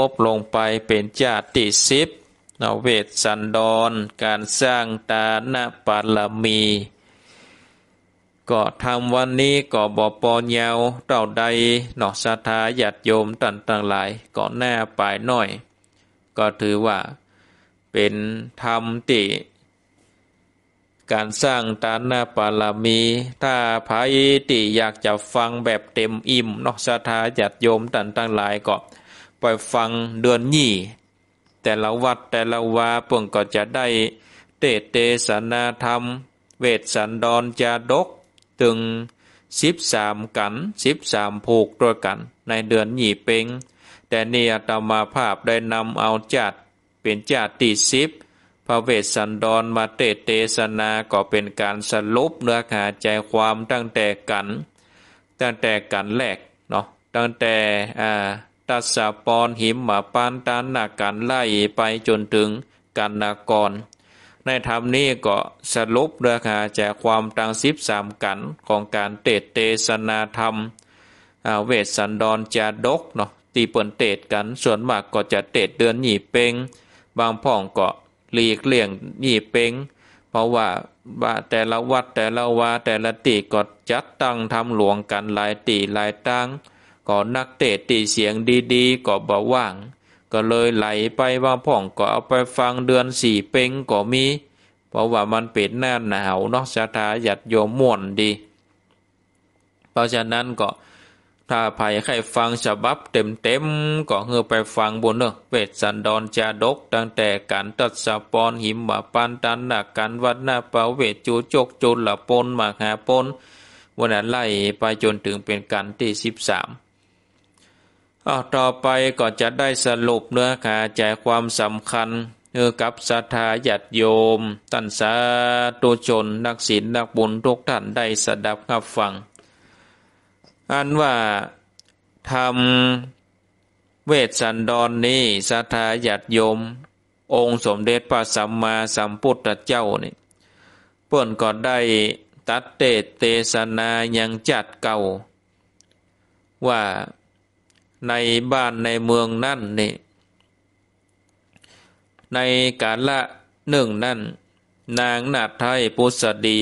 บลงไปเป็นจัดที่สิบเวทสันดรการสร้างตาณปารมี ก็ทำวันนี้ก็บอปอเยาวเต่าใดหนอกสาธาญาติโยมตันต่างหลายก็แน่ปลายน้อย ก็ถือว่า เป็นธรรมติ การสร้างตานาปาลามี ถ้าภายติอยากจะฟังแบบเต็มอิ่มนอกสาธาญาติโยมตันต่างหลายก็ไปฟังเดือนยี่ แต่ละวัดแต่ละวาเพิ่งก็จะได้เตเตสนาธรรม เวทสันดรจาดกถึงสิบสามกันสิบสามผูกด้วกัน ในเดือนหยี่เปงแต่นี่อาตมาภาพได้นำเอาจัด เป็นจัดตีสิบพระเวสสันดรมาเตเตศนาก็เป็นการสรุปเนื้อหาใจความตั้งแต่กัน ตั้งแต่กันแรกเนาะตั้งแต่อ่าตัสปอนหิมมาปานตานนาการไล่ไปจนถึงกันนากร ในธรรมนี้ก็สรุปเนื้อหาจความตังสิบสามกันของการเตเตสนาธรรมเวสสันดรจาดกเนาะตีเปินเตดกันส่วนมากก็จะเตดเดือนหยี่เปง บางพ่องก็หลีกเลี่ยงหยี่เปงเพราะว่าว่าแต่ละวัดแต่ละวาแต่ละตีก็จัดตั้งทำหลวงกันหลายตีหลายตั้งก็นักเตะตีเสียงดีๆ ก็บ่ว่าง ก็เลยไหลไปว่าพ่องก็เอาไปฟังเดือนสี่เป่งก็มี เพราะว่ามันเป็นหน้าหนาวเนาะสถาหยัดโยมม่วนดี เพราะฉะนั้นก็ ถ้าไผ่ใครฟังฉบับเต็มๆก็เฮือไปฟังบนเนอะเวทสันดรจาดกตั้งแต่การตัดสะปอนหิมบาปันตันนักการวัดนาปาเวทจูจกจุลละปนมาหาปนวันนั้นไล่ไปจนถึงเป็นกันที่สิบสามต่อไปก็จะได้สรุปเนื้อหาใจความสำคัญเออกับศรัทธาญาติโยม ตันสาตุชน นักศีลนักบุญทุกท่านได้สดับรับฟัง อันว่าทำเวทสันดรนนี้ศรัทธาญาติโยม องค์สมเด็จพระสัมมาสัมพุทธเจ้านี่เปิ่นก็ได้ตัดเตเตสนายังจัดเก่า ว่าในบ้านในเมืองนั่นนี่ในกาละหนึ่งนั่น นางนาไทยปุษดี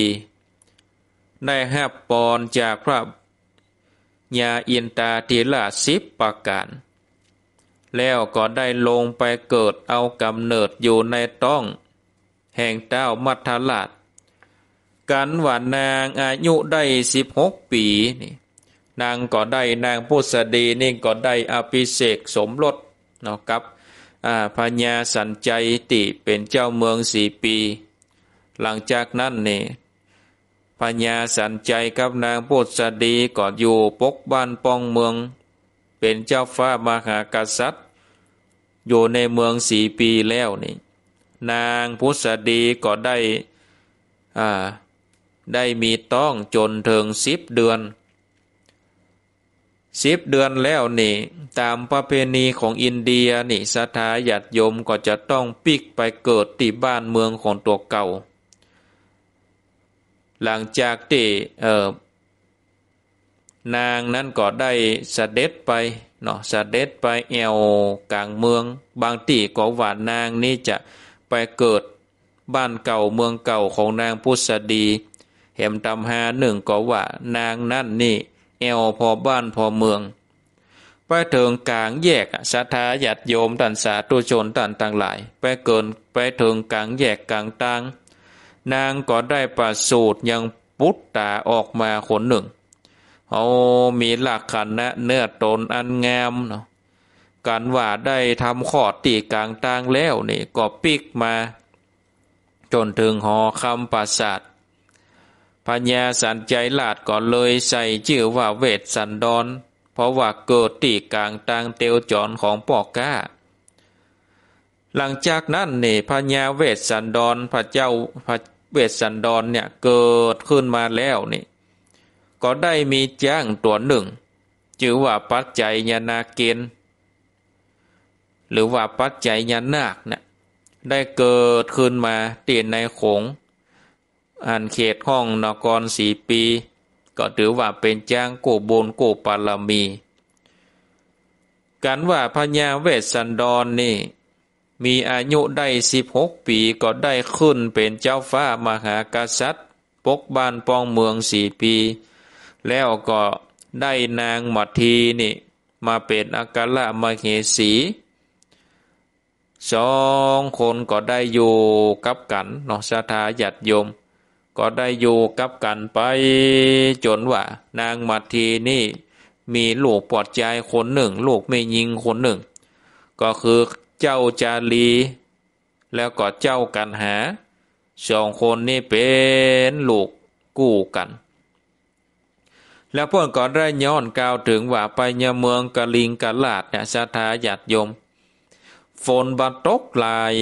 ได้แฮบปอนจากพระ ยาอินตาทีลาสิบประการ แล้วก็ได้ลงไปเกิดเอากำเนิดอยู่ในต้อง แห่งเต้ามัทลาดกันว่านางอายุได้สิบหกปีนี่นางก็ได้นางพุทธดีนี่ก็ได้อภิเษกสมรสเนาะกับพญาสันใจติเป็นเจ้าเมืองสี่ปี หลังจากนั้นนี่ พญาสันใจกับนางพุทธดีก็อยู่ปกบ้านป้องเมือง เป็นเจ้าฟ้ามหากษัตริย์ อยู่ในเมืองสี่ปีแล้วนี่ นางพุทธดีก็ได้อ่าได้มีต้องจนถึงสิบเดือนสิบเดือนแล้วนี่ ตามประเพณีของอินเดียนี่สถาญาติโยมก็จะต้องปิกไปเกิดที่บ้านเมืองของตัวเก่า หลังจากที่เออนางนั้นก็ได้สเสด็จไปเนาะสเสด็จไปแอวกลางเมือง บางที่ก็ว่านางนี่จะไปเกิดบ้านเก่าเมืองเก่าของนางพุทธดีเห็มตำหาหนึ่งก็ว่านางนั่นนี่แอวพอบ้านพอเมืองไปถึงกลางแยกสัทธาญาติโยมตันสาตุชนตันต่างหลาย ไปเกินไปถึงกลางแยกกลางตัง นางก็ได้ประสูตรยังปุตตาออกมาคนหนึ่งเอามีหลักขันนะเนื้อตนอันงามเนาะกันว่าได้ทำขอดตีกลางตังแล้วนี่ก็ปิกมา จนถึงหอคำปราสาทพญาสันใจลาดก็เลยใส่ชื่อว่าเวทสันดอน เพราะว่าเกิดตีกลางตางเตียวจอนของปอกก้า หลังจากนั้นนี่พญาเวทสันดอนพระเจ้าพระ เวสันดอนเนี่ยเกิดขึ้นมาแล้วนี่ ก็ได้มีจ้างตัวหนึ่งชื่อว่าปัจจัยยานาเกณฑ์หรือว่าปัจจัยยานาคเนี่ยได้เกิดขึ้นมาเตียนในขงอ่านเขตห้องนกรสีปี ก็ถือว่าเป็นจ้างกูบุญกูปารมีกันว่าพญาเวสสันดรนนี่ มีอายุได้สิบหกปีก็ได้ขึ้นเป็นเจ้าฟ้ามหากษัตริย์ ปกบ้านปองเมืองสี่ปี แล้วก็ได้นางมัทีนี่ มาเป็นอากาละมเหสีสองคนก็ได้อยู่กับกันนอสถาหยัดยม ก็ได้อยู่กับกันไปจนว่า นางมัทีนี่ มีลูกปลอดใจคนหนึ่ง ลูกไม่ยิงคนหนึ่ง ก็คือ เจ้าจารี แล้วก็เจ้ากันหาสองคนนี่เป็นลูกกู้กัน แล้วพ่นก็ได้ย้อนกล่าวถึงว่าไปยเมืองกะลิงกะลาดเนี่ยสถาหยัดยม ฝนบาตกหลาย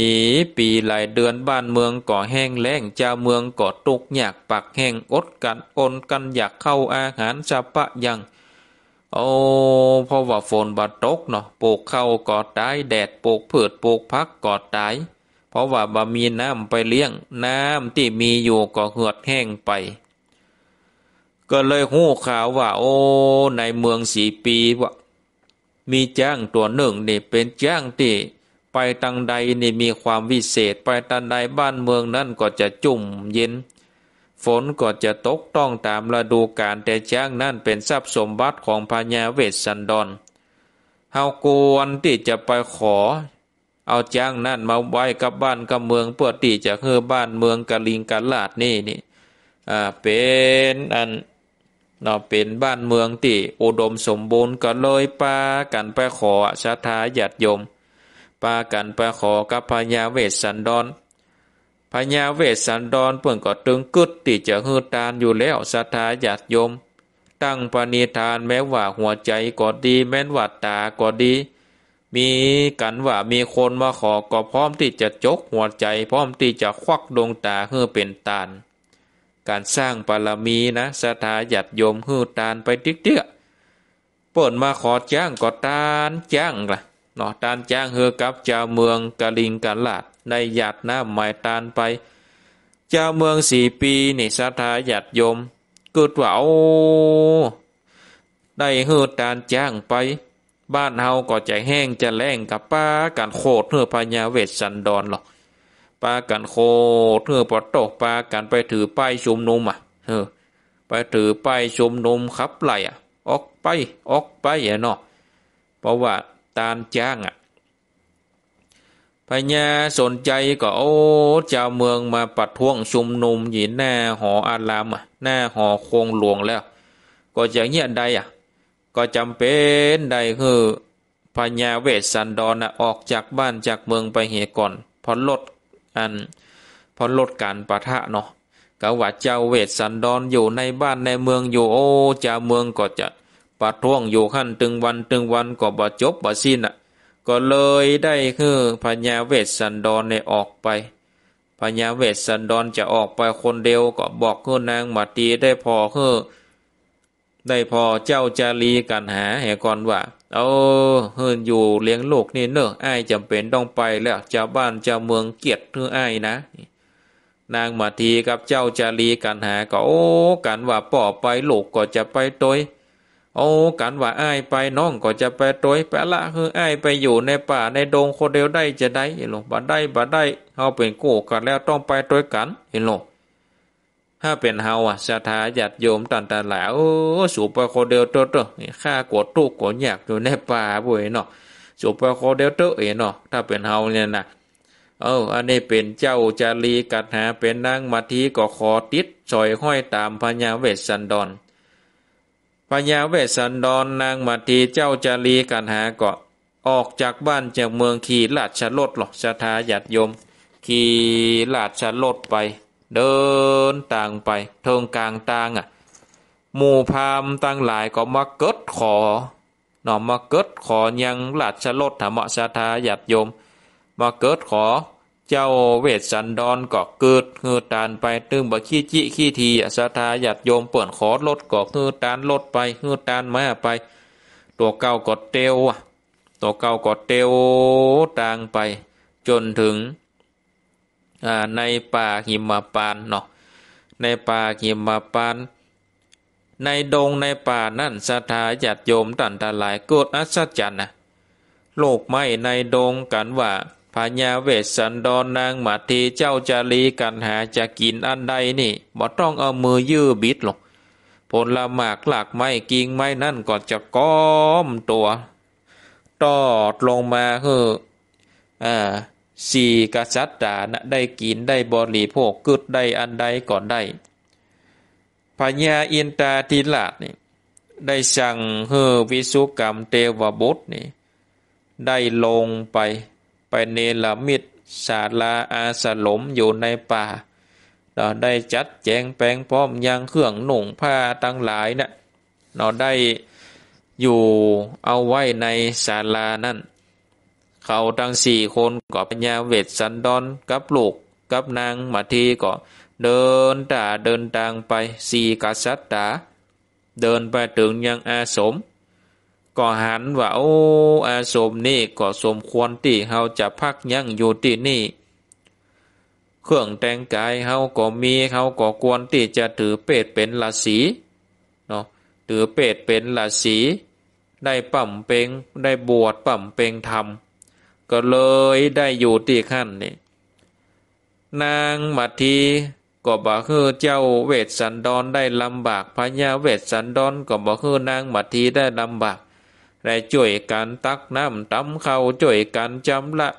ปีหลายเดือนบ้านเมืองก่อแห้งแล้งเจ้าเมืองก่อตกอยากปักแห้งอดกันอนกันอยากเข้าอาหารจะปะยัง โอ้เพราะว่าฝนบาตกเนาะปลูกเข้าก่อตายแดดปลูกพืชปลูกพักก่อตาย เพราะว่าบ่มีน้ำไปเลี้ยง น้ำที่มีอยู่ก็เหือดแห้งไป ก็เลยหู้ข่าวว่า โอ้ ในเมืองสีปีว่ามีจ้างตัวหนึ่งนี่เป็นจ้างที่ไปตังใดนี่มีความวิเศษ ไปตังใดบ้านเมืองนั่นก็จะจุ่มเย็น ฝนก็จะตกต้องตามฤดูกาลแต่จ้างนั่นเป็นทรัพย์สมบัติของพญาเวสสันดรเฮากวนที่จะไปขอ เอาจ้างนั่นมาไว้กับบ้านกับเมืองเพื่อที่จะเฮือบ้านเมืองกะลิงกะลาดนี่นี่อ่าเป็นอันเนาะเป็นบ้านเมืองที่อุดมสมบูรณ์ก็เลยปากันไปขอชาทาญาติโยมปากันไปขอกับพญาเวสสันดร พญาเวสสันดรเปิ่นก็ตึงกึดที่จะฮือตานอยู่แล้วศรัทธาญาติโยม ตั้งปณิธานแม้ว่าหัวใจก็ดีแม้นว่าตาก็ดี มีกันว่ามีคนมาขอก็พร้อมที่จะจกหัวใจ พร้อมที่จะควักดวงตาเฮือเป็นตาลการสร้างบารมีนะศรัทธาญาติโยมฮือตานไปติ๊กเตี้ยเปิดมาขอจ้างก็ตานจ้างละเนาะตานจ้างเฮือกับเจ้าเมืองกะลิงกะลาด ในหยาดน้ำหมายตานไป เจ้าเมืองสี่ปีนี่ศรัทธาญาติโยมกิดว่าโอ้ได้เฮือตานจ้างไป บ้านเฮาก็จะแห้งจะแรงกับป้ากันโคตรเฮือพญาเวสสันดรหรอกป้ากันโคเธอปอตกป้ากันไปถือป้ายชุมนุมอะเออไปถือป้ายชุมนุมขับไล่อะ ออกไปออกไปอะเนาะเพราะว่าตานจ้างอะ พญาสนใจก็โอ้เจ้าเมืองมาปัดท่วงชุมนุมหยินหน้าหออารามอะหน้าหอคงหลวงแล้ว ก็จะเงียใดอะ ก็จำเป็นใดคือพญาเวสสันดรนออกจากบ้านจากเมืองไปเหก่อนพอลดอันพอลดการปะทะเนาะกว่าเจ้าเวสสันดรออยู่ในบ้านในเมืองอยู่โอ้เจ้าเมืองก็จะปะท้วงอยู่ขั้นตึงวันตึงวันก็บ่จบบ่สิ้นอะ ก็เลยได้คือพญาเวสสันดรในออกไปพญาเวสสันดรจะออกไปคนเดียวก็บอกคือนางมาตีได้พอคือได้พอเจ้าจารีกันหาเหก่อนว่าเอาเฮินอยู่เลี้ยงลูกนี่เนอะไอ้จำเป็นต้องไปแล้วเจ้าบ้านเจ้าเมืองเกียรติเพื่อไอ้นะนางมาทีกับเจ้าจารีกันหาก็โอ้กันว่าป่อไปลูกก็จะไปตว โอ้กันว่าอ้ายไปน้องก็จะไปตวยแปละคืออ้ายไปอยู่ในป่าในดงคนเดียวได้จะได้เห็นหรอบ่ได้บ่ได้เอาเป็นโกกันแล้วต้องไปตวยกันเห็นหรอถ้าเป็นเฮาอะศรัทธาญาติโยมตันตาหลาโอ้สูปโคเดียวเตอข้ากดตุกกดอยากอยู่ในป่าบุ้ยเนาะสูปโคเดียวเตอเอเนาะถ้าเป็นเฮาเนี่ยนะเอออันนี้เป็นเจ้าจารีกัดหาเป็นนางมาทีก็ขอติดซอยห้อยตามพญาเวสสันดร ญาเวสสันดรนนางมาทีเจ้าจารีกันหาเก็ออกจากบ้านจากเมืองขี่ลาดชลดหรอกศรัทาญาติโยม ขี่ลาดชลดไป เดินต่างไป เทิงกลางต่างอะ หมู่พามตั้งหลายก็มาเกิดขอหนอมาเกิดขอยังลัดชลดธรรมชาทาหยัดยม มาเกิดขอ เจ้าเวสสันดอนก็เกิดเฮือตานไปตึงบะขี้จิขี้ทีสาทาหยัดโยมเปิดขอลดก็เฮือตานลดไปเฮือตานมาไป ตัวเก่าก็เตียวอะตัวเก่าก็เตียวต่างไป จนถึงในป่าหิมปานเนาะในป่าหิมปานในดงในป่านั่นสถาญาติโยมตันตาลายเกิดอัศจรรย์นะโลกไม่ในดงกันว่า พญาเวสสันดรนนางมาทีเจ้าจารีกันหาจะกินอันใดนี่บ่ต้องเอามือยื้อบิดหรอกผลละหมากหลักไม้กิ่งไม้นั่นก็จะก้อมตัวตอดลงมาเฮออ่าสี่กษัตริย์นะได้กินได้บริโภคกึดได้อันใดก่อนได้พญาอินตาทิลาดนี่ได้สั่งเฮอวิสุกรรมเทวบุตรนี่ได้ลงไป ไปเนลมิตศาลาอาสลมอยู่ในป่าเราได้จัดแจงแปลงพร้อมยังเครื่องหนุ่งผ้าตั้งหลายนะเราได้อยู่เอาไว้ในศาลานั่น เขาทั้งสี่คนก็ปัญญาเวทสันดอนกับลูกกับนางมาทีก็เดินตาเดินทางไปสี่กษัตริย์ตาเดินไปถึงยังอาสม ก็หันว่าโอ้อาสมนี่ก็สมควรที่เฮาจะพักยั่งอยู่ที่นี่ เครื่องแต่งกายเฮาก็มีเฮาก็ควรที่จะถือเป็ดเป็นราศีเนาะถือเป็ดเป็นราศีได้ปั่มเปงได้บวชปั่มเปงธรรม ก็เลยได้อยู่ที่ขั้นนี่นางมัทีก็บอกคือเจ้าเวทสันดอนได้ลำบากพญาเวทสันดอนก็บอกคือนางมัทีได้ลำบาก ได้ช่วยกันตักน้ำตำเขาช่วยกันจำละ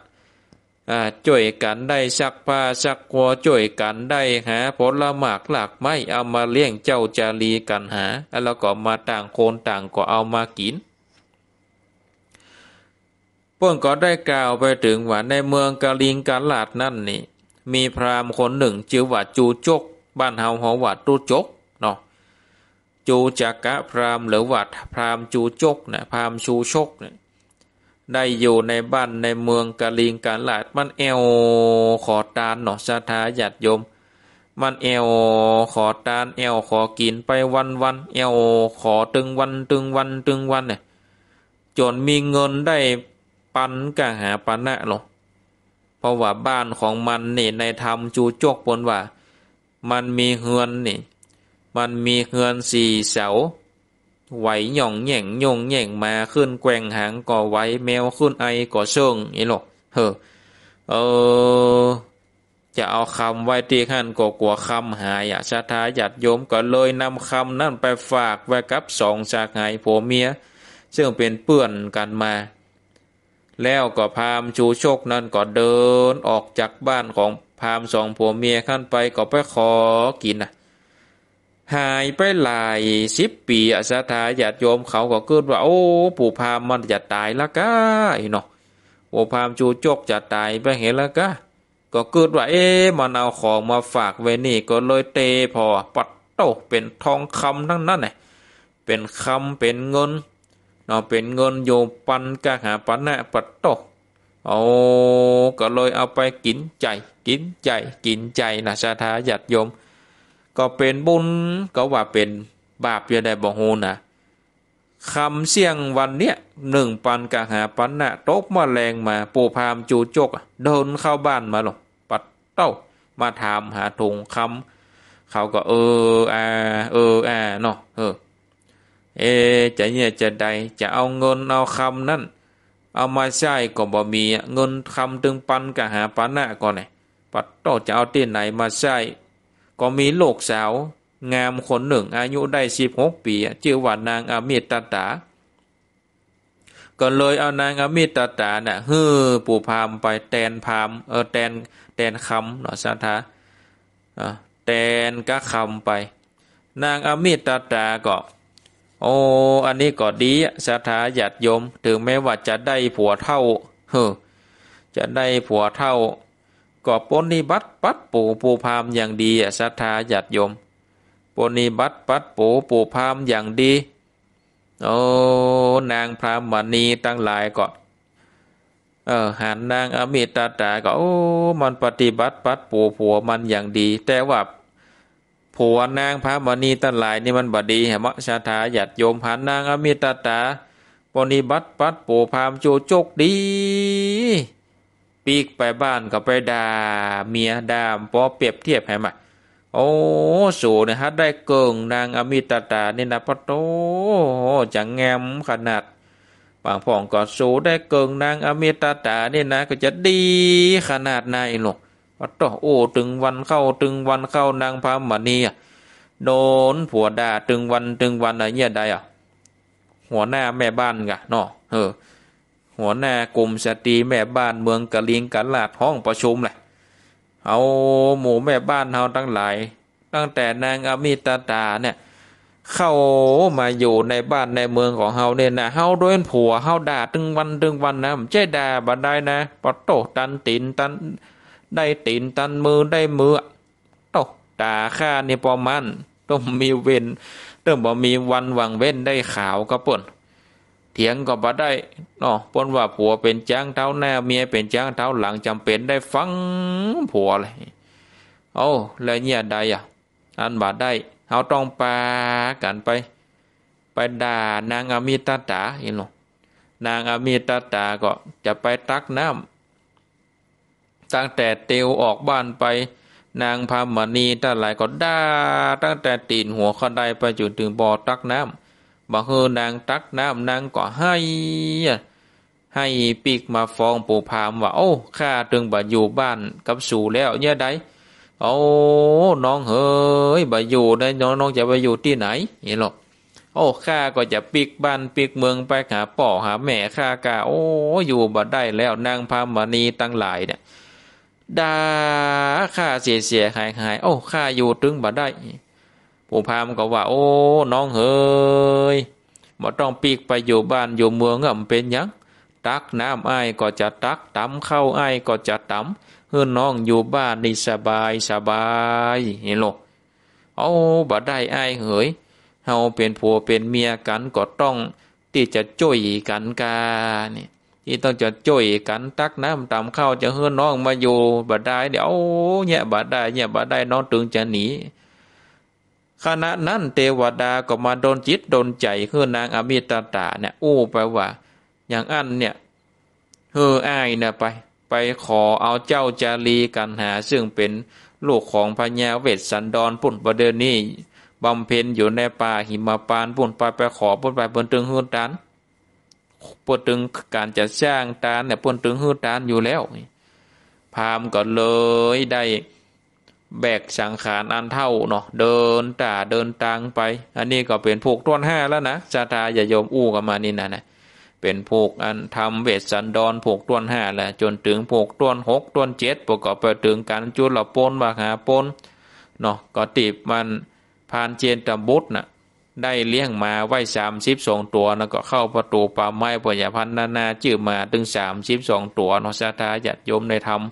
อ่าช่วยกันได้สักผ้าสักกัวช่วยกันได้หาผลหมากหลากไม้เอามาเลี้ยงเจ้าจารีกันหา แล้วก็มาต่างโคนต่างก็เอามากินพื่นก็ได้กล่าวไปถึงว่าในเมืองกาลิงกาลาดนั่นนี่ มีพราหมณ์คนหนึ่งชื่อว่าจูจก บ้านเฮาหอว่าตูจก จูจักะพราหมณ์หรือว่าพราหมณ์จูจกนะพราหมณ์ชูชกนี่ได้อยู่ในบ้านในเมืองกะลิงกาลาดมันเอวขอตานเนาะสาธาญาติโยม มันเอวขอตานเอวขอกินไปวันวันเอวขอตึงวันตึงวันตึงวันเนี่ยจนมีเงินได้ปันกะหาปันนะหรอเพราะว่าบ้านของมันนี่ในธรรมจูจกปนว่า มันมีเฮือนนี่ มันมีเฮือนสี่เสาไหวหย่องแหย่งยงแหย่งมาขึ้นแกว่งหางก่อไว้แมวขึ้นไอก่อเชิงนี่หรอกเฮอเออ จะเอาคำไว้ที่ขันก็กลัวคำหายอะชาทาหยัดโยมก็เลยนำคำนั่นไปฝากไว้กับสองจากหายผัวเมียซึ่งเป็นเปื่อนกันมา แล้วก็พามชูโชคนั่นก็เดินออกจากบ้านของพามสองผัวเมียขั้นไปก็ไปขอกินอะ หายไปหลายสิบปีอาสาทาญาติโยมเขาก็เกิดว่า โอ้ ปู่พามมันจะตายละก้าเนาะปู่พามจูจกจะตายไปเห็นละก้าก็เกิดว่า เอ๊มันเอาของมาฝากไว้นี่ก็เลยเตพอปัดโตเป็นทองคำทั้งนั้นเลยเป็นคำเป็นเงินเนาะเป็นเงินโยปันกะหาปันนะปัดโตโอ้ก็เลยเอาไปกินใจ กินใจ กินใจนะสาธาญาติโยม ก็เป็นบุญก็ว่าเป็นบาปอย่าได้บอกโหนะคำเสี่ยงวันเนี้ยหนึ่งปันกะหาปันนะตกมาแรงมาปูพามจูจกเดินเข้าบ้านมาหรอกปัดเต้ามาถามหาถุงคำเขาก็เอออาเอออาเนาะเออเอจะเนี่ยจะใดจะเอาเงินเอาคำนั่นเอามาใช้ก็บ่มีเงินคำตึงปันกะหาปันนะก่อนไงปัดเต้าจะเอาที่ไหนมาใช้ ก็มีโลกสาว งามคนหนึ่งอายุได้สิบหกปีชื่อว่านางอมิตตตา ก็เลยเอานางอมิตตตาเนี่ยฮือปู่พามไปแตนพามเออแตนแตนคำเนาะสาธาแตนก็คำไป นางอมิตตตาก็โอ้อันนี้ก็ดีสาธาหยัดยม ถึงแม้ว่าจะได้ผัวเท่าเฮ้จะได้ผัวเท่า ก็ปนิบัติปัดปูปูพามอย่างดีศรัทธาญาติโยมปนิบัติปัดปูปูพามอย่างดี โอ้นางพรามณีตั้งหลายก็เออหันนางอมิตาตาก็โอ้มันปฏิบัติปัดปูผัวมันอย่างดี แต่ว่าผัวนางพระมณีตั้งหลายนี่มันบดีเหมะชาถาหยัดโยมหันนางอมิตาตาปนิบัติปัดปูพามโจโจกดี ปีกไปบ้านก็ไปด่าเมียด่าพอเปรียบเทียบให้มาโอ้สูนะฮะได้เกิงนางอมิตตาเนี่ยนะพะโตจังแงมขนาดบางพ่องก็สูได้เกิงนางอมิตตาเนี่ยนะ ก็จะดีขนาดไหนหรอกพะโตโอ้ตึงวันเข้าตึงวันเข้านางพามณีโดนผัวด่าตึงวันตึงวันอะไรเงี้ยได้อะหัวหน้าแม่บ้านกะเนาะเออ หัวหน้ากลุ่มสตรีแม่บ้านเมืองกะลิงกะลาดห้องประชุมเลยเอาหมู่แม่บ้านเฮาทั้งหลาย ตั้งแต่นางอมิตาตาเนี่ยเข้ามาอยู่ในบ้านในเมืองของเฮาเนี่ยนะเฮาโดนผัวเฮาด่าตึงวันตึงวันนะไม่ใช่ด่าบันไดนะปะโตตันตีนตันได้ตีนตันมือได้มือโตด่าข้าเนี่ยปอมันต้องมีเว้นต้องบ่มีวันวังเว้นได้ขาวก็ป่น เถียงก็บ่ได้เนาะปนว่าผัวเป็นจ้างเท้าหน้าเมียเป็นจ้างเท้าหลังจำเป็นได้ฟังผัวเลยโอ้แล้วเนี่ยใดอะ อันบาดได้เขาต้องปากันไป ไปด่านางอมิตาตาเห็นหรอนางอมิตาตาก็จะไปตักน้ำตั้งแต่เตียวออกบ้านไป นางพามณีตั้งหลายก็ด่าตั้งแต่ตีนหัวเขาได้ไปจนถึงบ่อตักน้ำ บ่เฮอนางตักน้ำนางก็ให้ให้ปีกมาฟ้องปู่พามว่าโอ้ข้าตึงบ่อยู่บ้านกับสู่แล้วเนี่ยได้โอ้น้องเฮ้ยบ่อยู่ได้น้องน้องจะไปอยู่ที่ไหนเห็นหรอกโอ้ข้าก็จะปิกบ้านปิกเมืองไปหาป่อหาแม่ข้ากาโอ้อยู่บ่ได้แล้วนางพามณีตั้งหลายเนี่ยด่าข้าเสียเสียหายหายโอ้ข้าอยู่ตึงบ่ได้ ผู้พามก็ว่า โอ้ น้องเฮยบ่ต้องปีกไปอยู่บ้านอยู่เมืองอะมันเป็นยังตักน้ำไอ้ก็จะตักตำเข้าไอ้ก็จะตำเฮือนน้องอยู่บ้านนี่สบายสบายเห็นหรอเอาบ่ได้ไอ้เฮ้ยเฮาเป็นผัวเป็นเมียกันก็ต้องที่จะจ่วยกันกานี่ที่ต้องจะจ่วยกันตักน้ำตำเข้าจะเฮือน้องมาอยู่บ่ได้เดี๋ยวเนี่ยบ่ได้เนี่ยบ่ได้น้องตึงจะหนี ขณะนั้นเทวดาก็มาโดนจิตโดนใจคือนางอมิตตาเนี่ยอู้ไปว่า อย่างอันเนี่ยเฮออ้ายเนี่ยไป ไปขอเอาเจ้าจารีกันหา ซึ่งเป็นลูกของพญาเวสสันดรปุ่นประเดินนี้บำเพ็ญอยู่ในป่าหิมปานปุ่นไปไปขอปุ่นไปเปุ่นตึงหืนตานปุ่นตึงการจะสร้างตานเนี่ยปุ่นตึงหืนตานอยู่แล้วพามก็เลยได้ แบกสังขารอันเท่าเนาะเดินตาเดินตางไป อันนี้ก็เป็นผูกต้นห้าแล้วนะชาตาอย่าโยมอู้กันมานี่นะนะเป็นผูกอันทำเวสสันดรผูกต้นห้าแหละจนถึงผูกต้นหกต้นเจ็ดประกอบไปถึงการจุลปนบาหาปนเนาะก็ติบมันพานเจนตบุตรน่ะได้เลี้ยงมาไว้สามสิบสองตัวแล้วก็เข้าประตูป่าไม้ปยพันนานาจื่อมาถึงสามสิบสองตัวเนาะชาตาหยัดโยมในธรรม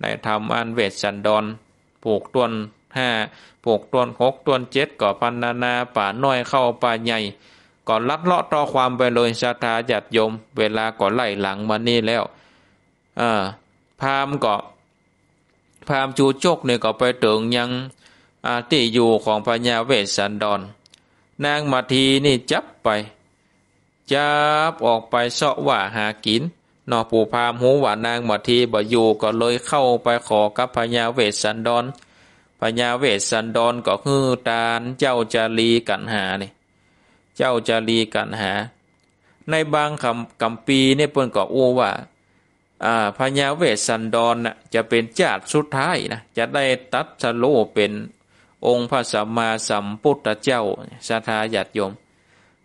ในธรรมอันเวสสันดอน รผูกต้นห้าผูกต้นหกต้นเจ็ดก่อพันนานาป่าน้อยเข้าป่าใหญ่ ก่อนลัดเลาะต่อความไปเลยชาตาหยัดยม เวลาก่อนไล่หลังมานี่แล้วอ่าพามก็พามจูโจกเนี่ยก็ไปถึงยังอาที่อยู่ของพญาเวสสันดร นางมาทีนี่จับไป จับออกไปเสาะว่าหากิน นอปู่พราหมณ์ฮู้ว่านางมัทรีบ่อยู่ก็เลยเข้าไปขอกับพญาเวสสันดรพญาเวสสันดรก็คือตาลเจ้าชาลีกัณหานี่เจ้าชาลีกัณหา ในบางคำคัมภีร์เนี่ยเปิ้นก็อู้ว่าอ่าพญาเวสสันดรน่ะจะเป็นจาติสุดท้ายนะจะได้ตรัสรู้เป็นองค์พระสัมมาสัมพุทธเจ้าสาธาญาติโยม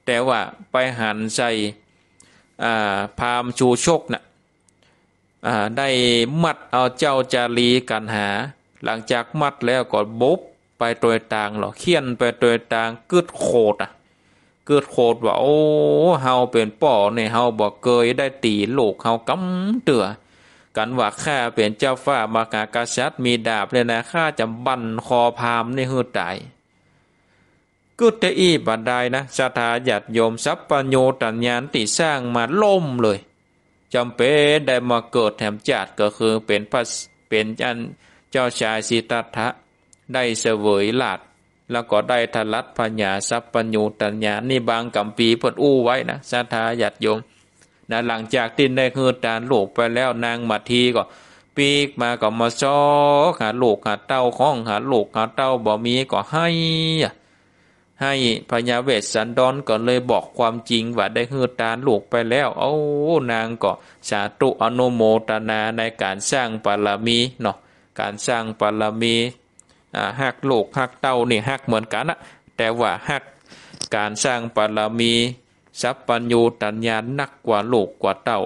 แต่ว่าไปหันใส่ พามชูชกนะ่ะได้มัดเอาเจ้าจารีกันหา หลังจากมัดแล้วก็บุบไปตัวต่างหรอเขียนไปตัวต่างกึดโคดอะกึดโคดว่าโอ้เฮาเป็นป่อเนี่ยเฮาบอกเกยได้ตีลูกเฮากำเตือกันว่าข้าเป็นเจ้าฟ้ามากากษัตริย์มีดาบเลยนะข้าจะบันคอพามในหือตาย กุตอีบันไดนะสถาหยัดโยมสัพปโญตัญญานติสร้างมาล่มเลยจำเป็นได้มาเกิดแถมจัดก็คือเป็นพระเป็นจันเจ้าชายสิทธัตถะได้เสวยหลาดแล้วก็ได้ทลัดปัญาสัพปโญตัญญานี่บางกำปีพดอู้ไว้นะสถาหยัดโยมนะหลังจากที่ได้คือตานลูกไปแล้วนางมาทีก็ปีกมาก็มาซอหาลูกหาเต้าข้องหาลูกหาเต้าบ่มีก็ให้ ให้พญาเวสสันดอนก็เลยบอกความจริงว่าได้ฮือตาลูกไปแล้วเอานางก็สาธุอนุโมตนาในการสร้างปารมีเนาะการสร้างปารมีหักลูกหักเต้านี่หักเหมือนกันนะแต่ว่าหักการสร้างปารมีสัพปัญญูตัญญานักกว่าลูกกว่าเต้า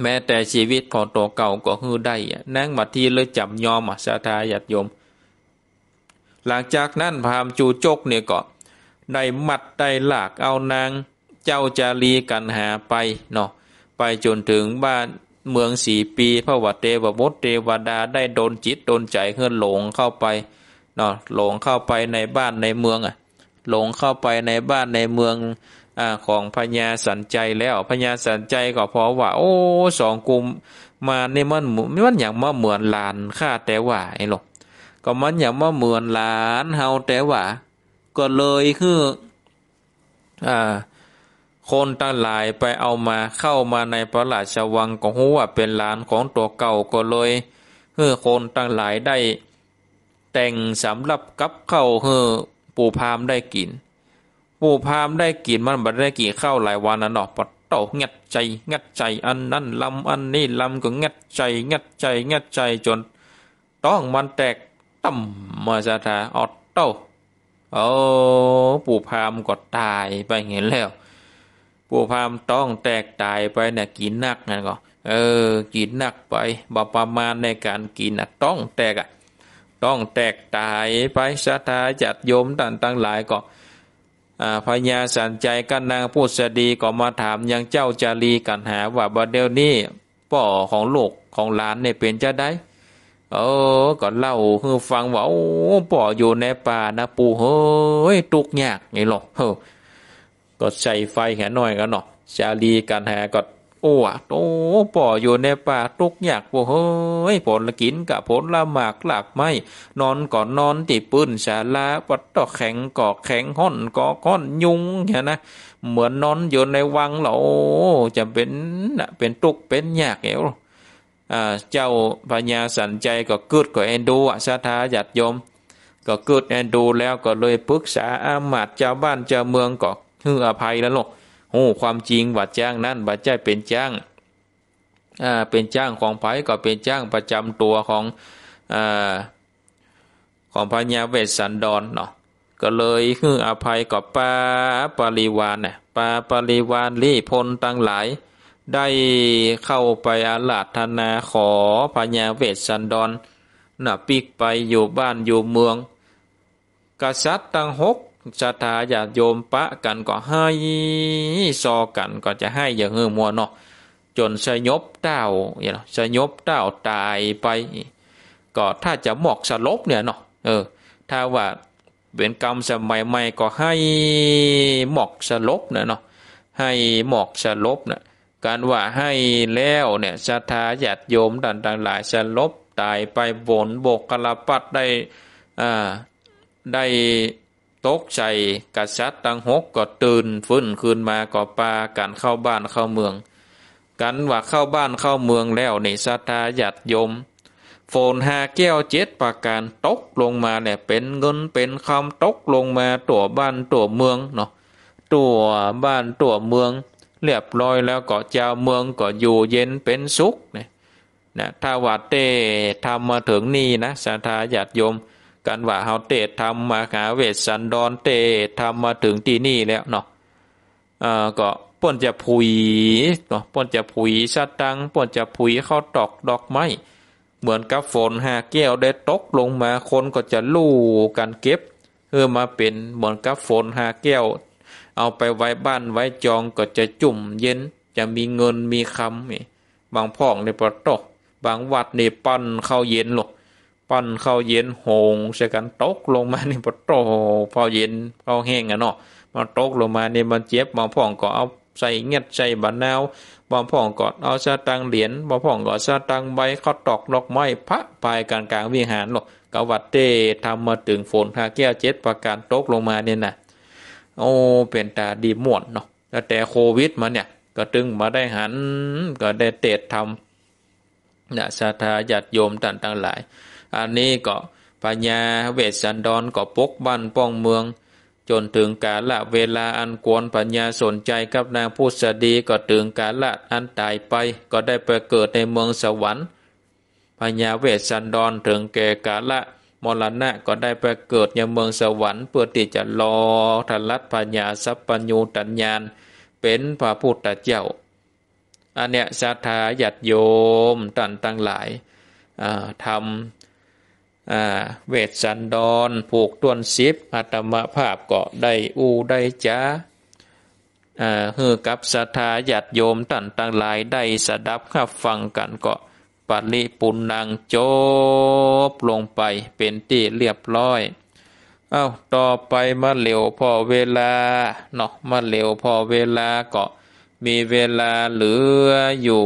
แม้แต่ชีวิตของตัวเก่าก็ฮือได้นางมาทีเลยจับยอมสาธาญาติโยม หลังจากนั้นพามจูจกเนี่ยก็ได้มัดได้หลากเอานางเจ้าจารีกันหาไปเนาะไปจนถึงบ้านเมืองสีปีพระวัตเทวมดเทวดาได้โดนจิตโดนใจเฮือนหลงเข้าไปเนาะหลงเข้าไปในบ้านในเมืองอะหลงเข้าไปในบ้านในเมืองอของพญาสันใจแล้วพญาสันใจก็พอว่า โอ้สองกุมมาในมันมันอย่างมาเหมือนลานข้าแต่ว่าไอ้หลก ก็มันอย่างว่าเหมือนหลานเฮาแต่ว่า ก็เลยคืออ่าคนตั้งหลายไปเอามาเข้ามาในพระราชวังก็หูว่าเป็นหลานของตัวเก่าก็เลยเฮือคนตั้งหลายได้ แต่งสำหรับกับเข้าเฮือปู่พามได้กิน ปู่พามได้กินมันบัดได้กินข้าหลายวันนะเนาะปะโตงัดใจงัดใจอันนั้นลำอันนี้ลำก็งัดใจงัดใจงัดใจจนต้องมันแตก ต่ำมาจะทาออดเต้าโอ้ปู่พามก็ตายไปเห็นแล้ว ปู่พามต้องแตกตายไปเนี่ยกินนักนั่นก็เออ กินนักไปบประมาณในการกินนะต้องแตกอะต้องแตกตายไปสาธาจัดโยมต่างต่างหลายก็พญาสันใจกันนางพูดสดีก็มาถามยังเจ้าจารีกันหาว่าบัดเดี๋ยวนี้ป่อของลูกของหลานเนี่ยเป็นจะได้ เออก็เล่าคือฟังว่าโอ้ป่ออยู่ในป่านะปู่เฮ้ยตุกยากไงหรอเฮ้ก็ใส่ไฟแค่หน้อยกันเนาะจารีกันแหาก็โอ้โตป่ออยู่ในป่าตุกยากปู่เฮ้ยผลละกินกับผลละหมากหลากไม้นอนก่อนนอนติปืนชาลาปัดตอกแข็งก่อแข็งห่อนก่อก้อนยุงเห็นนะเหมือนนอนอยู่ในวังเหรอจะเป็นเป็นตุกเป็นยากเอว เจ้าพญาสันใจก็เกิดก็เอ็นดูอะสาธาหยัดยม ก็เกิดเอ็นดูแล้วก็เลยปรึกษาอามาตเจ้าบ้านเจ้าเมืองก็ฮืออภัยแล้วลูกโอ้ความจริงว่าจ้างนั่นว่าใจเป็นจ้างอ่าเป็นจ้างของไผก็เป็นจ้างประจำตัวของอ่าของพญาเวสสันดรเนาะก็เลยฮืออภัยกับป้าปริวานเนี่ยป้าปริวานรีพลตั้งหลาย ได้เข้าไปอาลาธนาขอพญาเวสสันดรน่ะปิกไปอยู่บ้านอยู่เมือง กษัตริย์ตั้งหกศรัทธาญาติโยมปะกันก็ให้ซอกันก็จะให้อย่างเงือมัวเนาะจนสยบเต้าเนี่ยสยบเต้าตายไป ก็ถ้าจะหมอกสลบเนี่ยเนาะเออ ถ้าว่าเป็นกรรมสมัยใหม่ก็ให้หมอกสลบเนี่ยเนาะให้หมอกสลบเนี่ย การว่าให้แล้วเนี่ยศรัทธาญาติโยมดันต่างหลายสลบตายไปบนโบกกระปัดได้อ่าได้ตกใจกษัตริย์ตั้งหกก็ตื่นฟื้นคืนมาก็ปากันเข้าบ้านเข้าเมือง กันว่าเข้าบ้านเข้าเมืองแล้วในศรัทธาญาติโยมโฟนหาแก้วเจ็ดประการตกลงมาเนี่ยเป็นเงินเป็นคำตกลงมาตัวบ้านตัวเมืองเนาะตัวบ้านตัวเมือง เรียบร้อยแล้วก็เจ้าเมืองก็อยู่เย็นเป็นสุขเนี่ยนะถ้าว่าเต้ทำมาถึงนี่นะสาธาญาติโยม กันว่าเฮาเตทำมาหาเวสสันดรเตทำมาถึงที่นี่แล้วเนาะเอ่าก็ป่นจะผุยเนาะป่นจะผุยสตังป่นจะผุยเข้าตอกดอกไม้เหมือนกับฝนหาแก้วได้ตกลงมาคนก็จะลู่กันเก็บเพื่อมาเป็นเหมือนกับฝนหาแก้ว เอาไปไว้บ้านไว้จองก็จะจุ่มเย็น จะมีเงินมีคำบางพ่องในปะตกบางวัดในปั้นเข้าเย็นหรอกปั้นเข้าเย็นโหงใส่กันตกลงมาในปะโตพอเย็นพอแห้งอะเนาะมันตกลงมาในมันเจ็บบางพ่องก็เอาใส่เงียดใส่บานนาวบางพ่องก็เอาซาตังเหรียญบางพ่องก็ซาตังใบเขาตอกดอกไม้พระปลายกลางกลางวิหารหรอกกวัดเต้ทำมาถึงฝนทาแก้วเจ็ดประการตกลงมาเนี่ยนะ โอ้เป็นตาดีหมดเนาะแต่โควิดมาเนี่ย ก็ตึงมาได้หันก็ได้เตดทำนะสาธาญาติโยมต่างต่างหลาย อันนี้ก็ปัญญาเวสันดรก็ปกบ้านป้องเมือง จนถึงกาละเวลาอันกวนปัญญาสนใจกับนางพุทธดีก็ถึงกาละอันตายไป ก็ได้ไปเกิดในเมืองสวรรค์ปัญญาเวสสันดรถึงแก่กาละ มรณะก็ได้ไปเกิดยังเมืองสวรรค์เพื่อที่จะรอทลัดปัญญาสัพปัญญูตัญญาณเป็นพระพุทธเจ้าอันเนี้ยศรัทธาญาติโยมตันตั้งหลายทำเวทสันดรผูกต้นซิบอัตมภาพก็ได้อูได้จ้าเฮือกับศรัทธาญาติโยมตันตั้งหลายได้สดับขับฟังกันก็ ปัลิปุนนังจบลงไปเป็นที่เรียบร้อยเอา้าต่อไปมาเหลวพอเวลาเนาะมาเหลวพอเวลาก็มีเวลาเหลืออยู่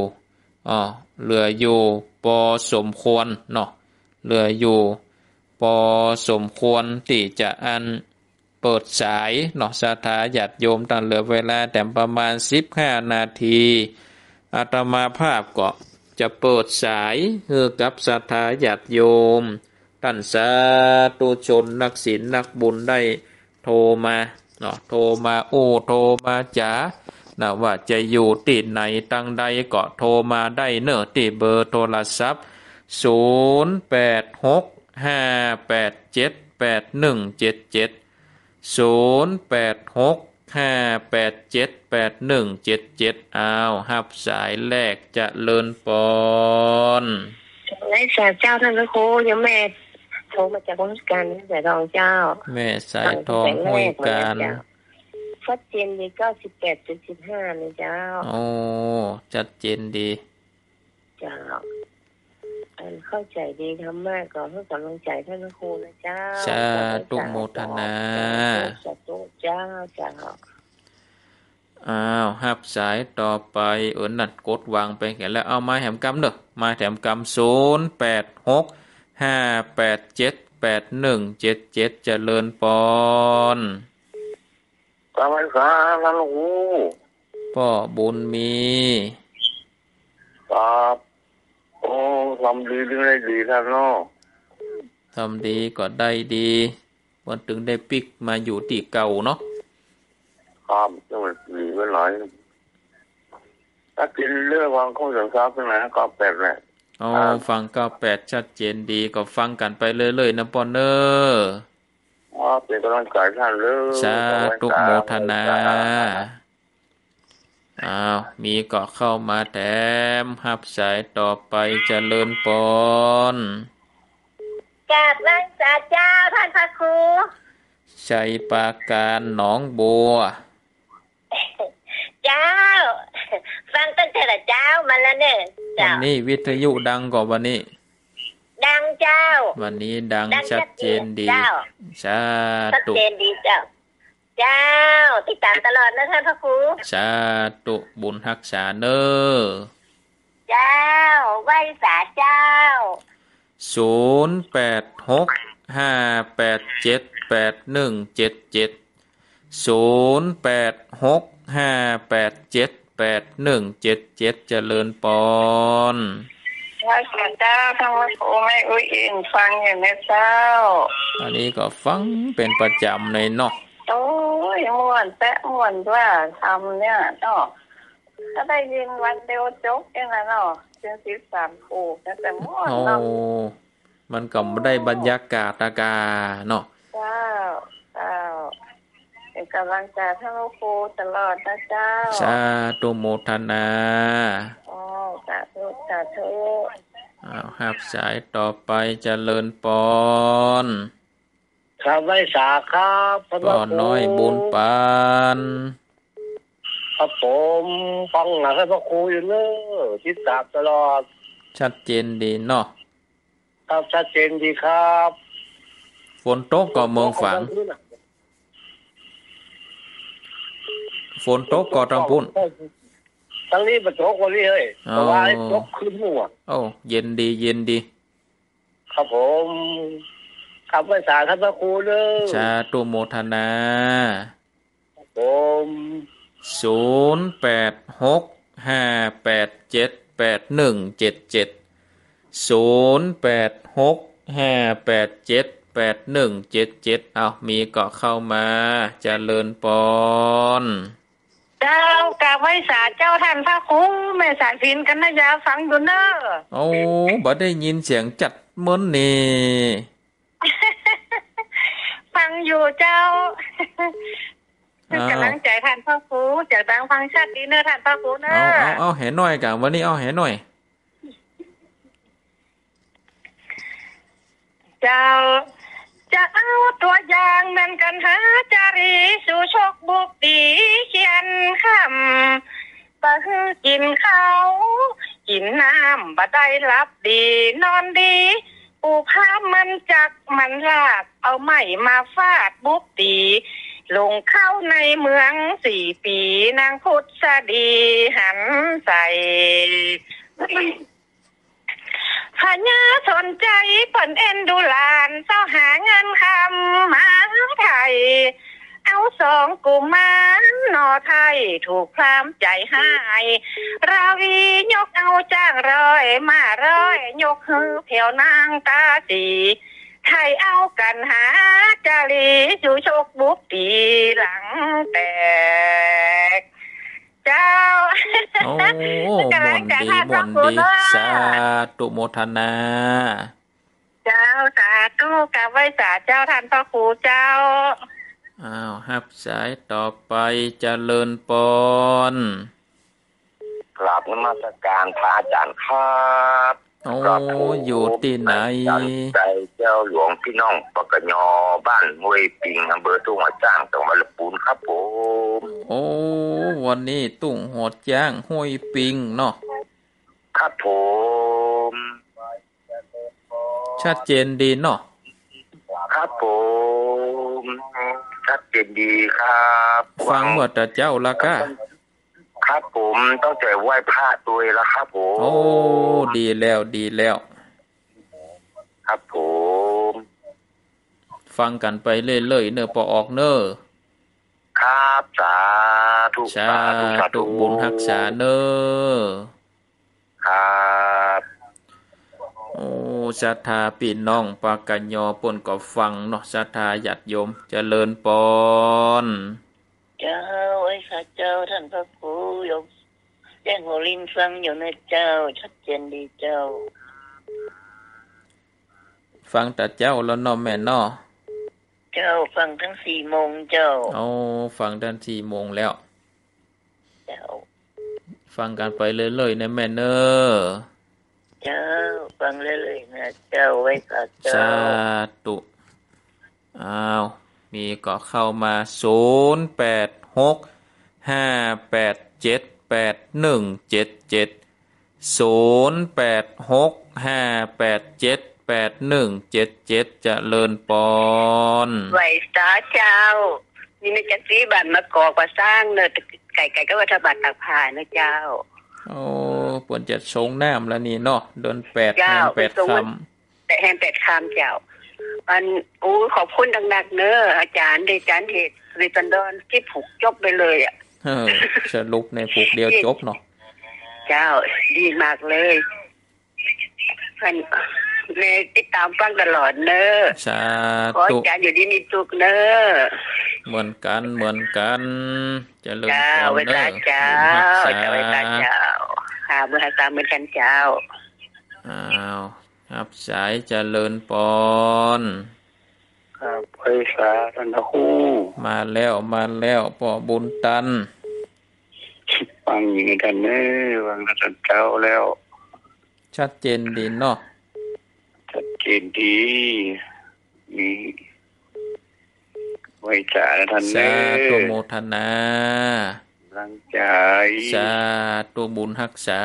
อ๋อเหลืออยู่พอสมควรเนาะเหลืออยู่พอสมควรที่จะอันเปิดสายเนาะสาธาหยัดโยมตันเหลือเวลาแต่ประมาณสิบห้านาทีอาตมาภาพก็ จะเปิดสายเฮือกับศรัทธาญาติโยมท่านสาธุชนนักศีลนักบุญได้โทรมาเนาะโทรมาโอ้โทรมาจ๋านะว่าจะอยู่ติดไหนตั้งใดก็โทรมาได้เนอะติเบอร์โทรศัพท์ศูนย์แปดหกห้าแปดเจ็ดแปด หนึ่งเจ็ดเจ็ดศูนย์แปดหกห้าแปดเจ็ดแปดหนึ่งเจ็ดเจ็ดอ้าวหับสายแรกเจะเลินปอนไอ้สาเจ้าท่านพระครูยังแม่โทรมาจากราชการแต่รองเจ้า แม่สายทองห้วยการชัดเจนดีเก้าสิบแปดจุดสิบห้าเลยเจ้าโอ้ชัดเจนดี เจ้าอัน เข้าใจดีทำมากก่อนเพื่อกำลังใจท่านพระครูนะเจ้าสาธุโมทนาสาธุเจ้าเจ้าอ้าวหับสายต่อไปเอินนั่นกดวางไปแกแล้วเอามาแถมกำเนอะมาแถมกำศูนย์แปดหกห้าแปดเจ็ดแปดหนึ่งเจ็ดเจ็ดเจริญปอนกำลังสาท่านหูพ่อบุญมีครับ โอ้ทำดีหรือไม่ดีท่านเนาะทำดีก็ได้ดีวันถึงได้ปิกมาอยู่ที่เก่าเนาะครับจะมันดีไปหน่อยถ้ากินเรื่องวางข้าวสังสารเป็นไงก็แปดแหละเอาครับฟังก็แปดชัดเจนดีก็ฟังกันไปเรื่อยๆนะปอนเนอร์อ๋อเป็นกำลังใจท่านเลยสาธุโมทนา อ้าว มีก็เข้ามาแถมหับสายต่อไปเจริญปอนกราบนางสาเจ้าท่านพระครูชัยปราการหนองบัว เจ้า ฟังตั้งแต่ละเจ้ามาแล้วเนี่ยวัเจ้านนี้วิทยุดังกว่าวันนี้ ดังเจ้า วันนี้ดังดังชัดเจนดีเจ้าสาชัดธุเจนดีเจ้า เจ้า ติดตามตลอดนะท่านพระครูสาธุบุญรักษาเนอเจ้า ไหวสาเจ้าศูนย์แปดหกห้าแปดเจ็ดแปดหนึ่งเจ็ดเจ็ดศูนย์แปดหกห้าแปดเจ็ดแปดหนึ่งเจ็ดเจ็ดเจริญปอนว่าสาเจ้าทั้งวัดโอไม่อุ้ยอินฟังอย่างนี้เจ้า อันนี้ก็ฟังเป็นประจำในเนาะ โอ้ยม่วนแปะม่วนว่าทำเนี่ยเนาะถ้าได้ยินวันเดียวจบเองนะเนาะจึงสิบสามคู่แต่ม่วนโอ้เนาะมันก็ไม่ได้บรรยากาศอากาเนาะเจ้าเจ้าเป็นกำลังใจทั้งลูกครูตลอดนะเจ้าสาธุโมทนาโอ้สาธุสาธุอ้าวหับสายต่อไปเจริญปอน ครับไว้สาครับท่านปอนน้อยบุญปานครับผมฟังนะท่านพระครูอยู่เนอะติดตามตลอด ชัดเจนดีเนาะครับชัดเจนดีครับฝนตกก็เมืองฝังฝนตกก็ตำปุ่นทั้งนี้มาตกวันนี้เฮ้ยอ๋อแต่ว่าไอ้ตกขึ้นหัวโอ้เย็นดีเย็นดี ครับผม ครับไว้สาท่านพระครูเนอะชาตุโมทนาผมศูนย์แปดหกห้าแปดเจ็ดแปดหนึ่งเจ็ดเจ็ดศูนย์แปดหกห้าแปดเจ็ดแปดหนึ่งเจ็ดเจ็ดเอามีก็เข้ามาเจริญปอนเจ้ากราบไหว้สาเจ้าท่านพระครูแม่สายพินกันนะยาฟังอยู่เนอะโอ้บ่ได้ยินเสียงจัดเหมือนนี่ ฟังอยู่เจ้าอ้าวกำลังใจท่านพ่อครูจากดังฟังชัดดีเนอะท่านพ่อครูเนอะเอาเอาเอาแห่หน่อยกันวันนี้เอาแห่หน่อย เจ้า จะเอาตัวอย่างแม่นกันหาจารีสู่โชคบุกตีเขียนคำปะฮือกินเขาวกินน้ำบ่ได้รับดีนอนดี ปูพามันจักมันลาก เอาไม้มาฟาดบุกตี ลงเข้าในเมืองสี่ปีนางพุทธดีหันใส่พญาสนใจเปิ่นเอ็นดูลานเจ้าหาเงินคำมาไทย เอาสองกุมารนอไทยถูกพรามใจหาย ราวียกเอาจ้างร้อยมาร้อย ยกฮือเพียวนางตาสีไทยเอากันหาจารีสู่โชคบุกตีหลังแตก เจ้าโอ้มกำลันงใจดีท่านมพระนครูดีเนอะสาธุโมทนาเจ้าสาธุกับไหว้สาเจ้าท่านพระครูเจ้า อ้าวฮับสายต่อไปเจริญปอนกราบนมัสการพระอาจารย์ครับโอ้ครับผมอยู่ที่ไหนใจเจ้าหลวงพี่น้องปกยอบ้านห้วยปิงอำเภอทุ่งหัวจ้างจังหวัดลำพูนครับผมโอ้วันนี้ตุ้งหดย่างห้วยปิงเนาะครับผมชัดเจนดีเนาะครับผม ชัดเจนดีครับฟังว่าแต่เจ้าละก้าครับผมต้องใจไหว้พระด้วยแล้วครับผมโอ้ดีแล้วดีแล้ว ครับผม ฟังกันไปเรื่อยๆเนอะปอออกเนอะครับสาธุสาธุสาธุบุญรักษาเนอะครับโอ้ ศรัทธาพี่น้องปากันยอปนก็ฟังเนาะศรัทธาญาติโยมเจริญปอนเจ้าไอ้ข้าเจ้าท่านพระครูยกแจ้งหัวลินฟังอยู่นะเจ้า ชัดเจนดีเจ้า ฟังแต่เจ้าแล้วเนาะแม่เนาะเจ้าฟังทั้งสี่โมงเจ้าเอาฟังดันสี่โมงแล้ว เจ้า ฟังกันไปเรื่อยๆนะแม่เนอะ เจ้าฟังเรื่อยๆนะเจ้าไว้ข้าเจ้าสาธุอ้าวมีก็เข้ามาศูนย์แปดหกห้าแปดเจ็ดแปดหนึ่งเจ็ดเจ็ดศูนย์แปดหกห้าแปดเจ็ดแปดหนึ่งเจ็ดเจ็ดเจริญปอนไหวสาเจ้า นี่นะจักรีบันมากอกว่าสร้างเนอะไก่ไก่ก็วัฒบัตรตักผ่านนะเจ้า โอ้ปวนจะชงน้ำแล้วนี่เนาะเดินแปดเจ้าแนแปดเป็นสคมุดแต่แฮมเป็ดคำเจ้ามันอู้ขอบคุณดังๆเนอะอาจารย์เดอาจารย์เหตุในตันดอนที่ผูกจบไปเลยอะำเออสรุปในผูกเดียวจบเนาะเจ้าดีมากเลยเพัน เมติดตามฟังตลอดเนอะสาขอธุอาจารย์อยู่ดีมีสุขเนอะเหมือนกันเหมือนกันเจะเริญเจ้าพรเวเนลาอะเจ้าบุญเจ้าเวรัลากษาเจ้าหาเมื่อหาตามเหมือนกันเจ้าอ้าวครับสายเจริญปอนครับไพศาลท่านพระครูมาแล้วมาแล้วปอบุญตันฟังอย่างนี้กันเน้ฟังท่านเจ้าแล้ว ชัดเจนดีเนาะ ชัดเจนดีมีไว้จ่าท่านสาเน้ธุโมทนาร่างใจ สาธุบุญรักษา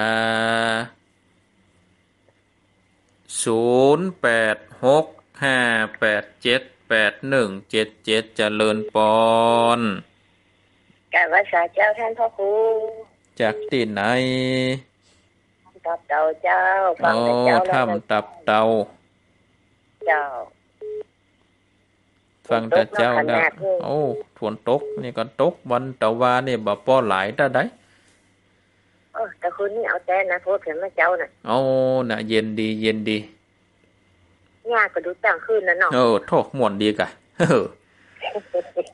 ศูนย์แปดหกห้าแปดเจ็ดแปดหนึ่งเจ็ดเจ็ดเจริญปอนการวัษาเจ้าท่านพ่อครูจากที่ไหน ตับเต่าเจ้า ฟังโอ้แต่เจ้าแล้วถ้ำตับเตา เจ้าฟังแต่เจ้าฝนตกแล้วขนาดเลยโอ้ฝนตก นี่ก็ตกวันตะวานี่บ่ป้อหลายตาได้เออแต่คุณนี่เอาแต่นะพูดถึงมาเจ้าน่ะโอ้น่ะ เย็นดีเย็นดียากก็ดูต่างขึ้นนะเนาะเออโทษม่วนดีกะเออ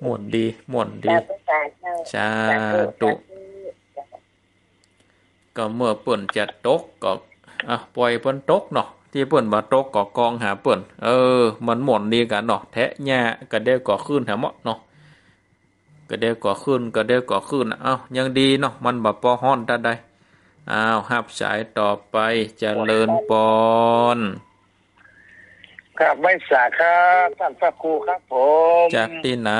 ม่วนดีม่วนดีแต่ภาษาเจ้าสาธุก็เมื่อเปิ่นจะตกก็อะปล่อยเปิ่นตกเนาะ ที่เปิ่นบ่ตกก็กองหาเปิ่นเออ มันม่วนดีกันเนาะแทะหญ้าก็ได้ก่อขึ้นหาเหมาะเนาะก็ได้ก่อขึ้นก็ได้ก่อขึ้นเอ้ายังดีเนาะมันบ่พอฮ้อนตาได้อ้าวหับสายต่อไปเจริญปอนครับไว้สาครับท่านพระครูครับผม จากที่ไหน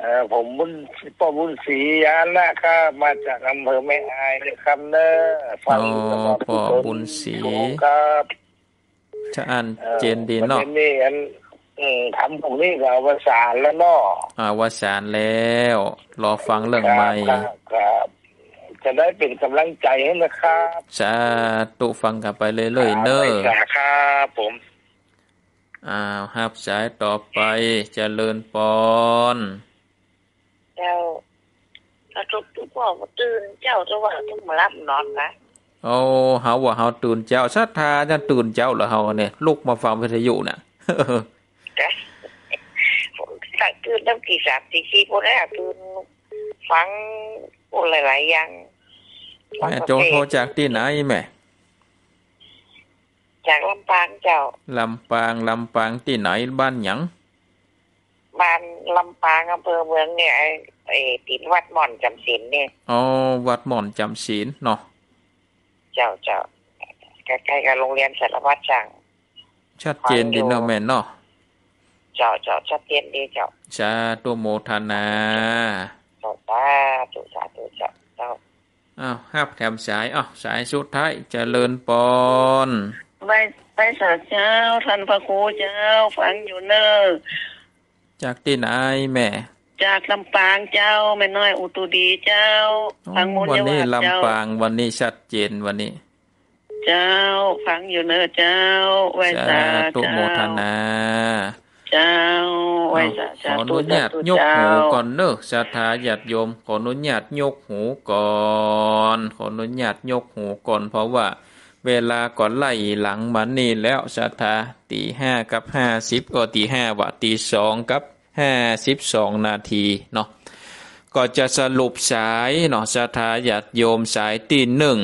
เออผมบุญพ่อบุญศรียานนะครับมาจากอำเภอแม่อายเลยครับเนอะฟังอ๋อตลอดพ่อบุญศรีครับจะอ่านอ่อเจนดีเนาะประด็นี่อันอืมทำผมนี่ก็อวสานแล้วเนาะอาวสานแล้ว รอฟังเรื่องใหม่ครับครับจะได้เป็นกำลังใจให้นะครับสาตุฟังกันไปเรื่อยๆเนอไว้สาครับผมอ้าวหับสายต่อไปเจริญปอน เจ้าถ้าทุกทุกบอกว่าตื่นเจ้าจะว่าต้องมารับนอนนะโอ้เฮาว่าเฮาตื่นเจ้าศรัทธาจะตื่นเจ้าเหรอเฮาเนี่ยลุกมาฟังวิทยุน่ะจ้ะสั่งตื่นตั้งกี่สามสี่สี่พวกนั้นตื่นฟังพวกหลายๆอย่างฟังแม่ประโจเภโทรทจากที่ไหนแม่จากลำปางเจ้าลำปางลำปางที่ไหนบ้านหยัง บ้านลำปางอำเภอเมืองเนี่ยไอ้ไอ้ติดวัดหม่อนจำศีลเนี่ยอ๋อวัดหม่อนจำศีลเนาะเจ้าเจ้าใกล้ๆกับโรงเรียนสารวัตรจังชัดเจนดีเนาะแม่นเนาะเจ้าเจ้าชัดเจนดีเจ้าสาธุโมทนาเจ้าสาธุสาธุเจ้าเจ้าอ้าวฮับแถมสายอ้าวสายสุดท้ายเจริญปอนไปไปสาเจ้าท่านพระครูเจ้าฟังอยู่เนอ จากที่ไหนแม่ จากลำปางเจ้าแม่น้อยอุตุดีเจ้าอ๋อฟังมูลวันยานี้วาเจ้าลำปางวันนี้ชัดเจนวันนี้ เจ้าฟังอยู่เนอเจ้า ไว้สาสาธุเจ้าโมทนาเจ้าไว้อ้าวสาขออธุนุญาตสธุยกเจ้าหูก่อนเนอะสาธาญาติโยม ขออนุญาตยกหูก่อน ขออนุญาตยกหูก่อนเพราะว่า เวลาก่อนไล่หลังมันนี่แล้วสาธาตีห้ากับห้าสิบก็ตีห้าวะตีสองกับห้าสิบสองนาทีเนาะก็จะสรุปสายเนาะสาธาญาติโยมสายที่หนึ่ง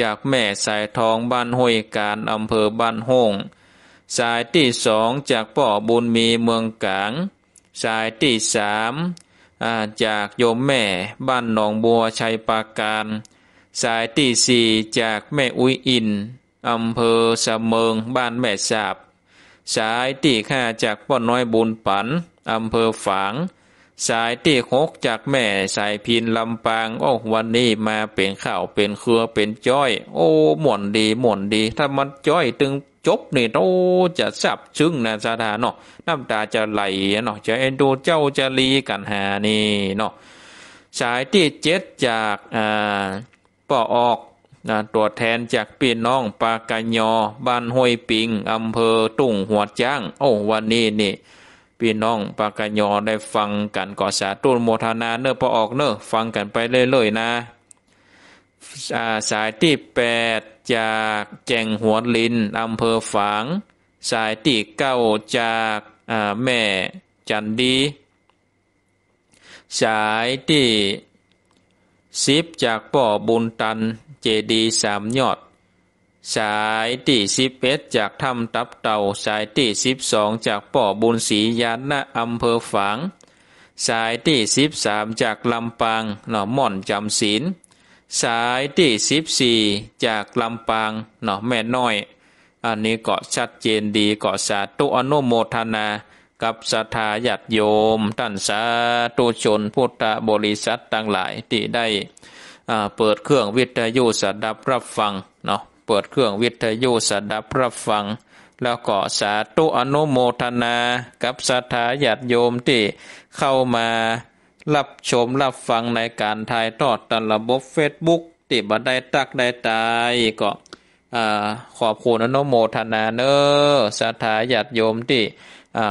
จากแม่สายทองบ้านห้วยการอำเภอบ้านโฮงสายที่สองจากป่อบุญมีเมืองกลาง สายที่สามจากโยมแม่บ้านหนองบัวชัยปาการ สายที่สี่จากแม่อุ้ยอินอำเภอสะเมิงบ้านแม่สาบ สายที่ห้าจากป้อน้อยบุญปันอำเภอฝาง สายที่หกจากแม่สายพินลำปาง โอ้วันนี้มาเป็นข้าวเป็นเครือเป็นจ้อย โอ้หม่วนดีหม่วนดี ถ้ามันจ้อยตึงจบนี่โอ้จะสับซึ้งนะสาธาเนาะน้ำตาจะไหลเนาะจะเอ็นดูเจ้าจะลีกันหานี่เนาะสายที่เจ็ดจากอ่า ป่อออกนะตัวแทนจากพี่น้องปากกยอบ้านห้วยปิงอำเภอตุ่งหัวจ้าง โอ้วันนี้นี่พี่น้องปากกยอได้ฟังกันก่อสาตุนโมทนาเนอพอออกเนอฟังกันไปเรื่อยๆนะาสายที่แปดจากแจงหัวลินอำเภอฝาง สายที่เก้าจากแม่จันดี สายที่ สิบจากป่อบุญตันเจดีสามยอด สายที่สิบเอ็ดจากถ้ำตับเต่าสายที่สิบสองจากป่อบุญศรียานณอำเภอฝาง สายที่สิบสามจากลำปางหน่อม่อนจำศีลสายที่สิบสี่จากลำปางหน่อแม่น้อย อันนี้ก็ชัดเจนดีก็สาธุอนุโมทนา กับศรัทธาญาติโยม ท่านสาธุชนพุทธบริษัทต่างหลายที่ได้เปิดเครื่องวิทยุสดับรับฟังเนาะเปิดเครื่องวิทยุสดับรับฟัง แล้วก็สาธุอนุโมทนา กับศรัทธาญาติโยมที่เข้ามารับชมรับฟังในการถ่ายทอดตระบบเฟซบุ๊กที่บัได้ตักได้ตายก็ขอบคุณอนุโมทนาเนอศรัทธาญาติโยมที่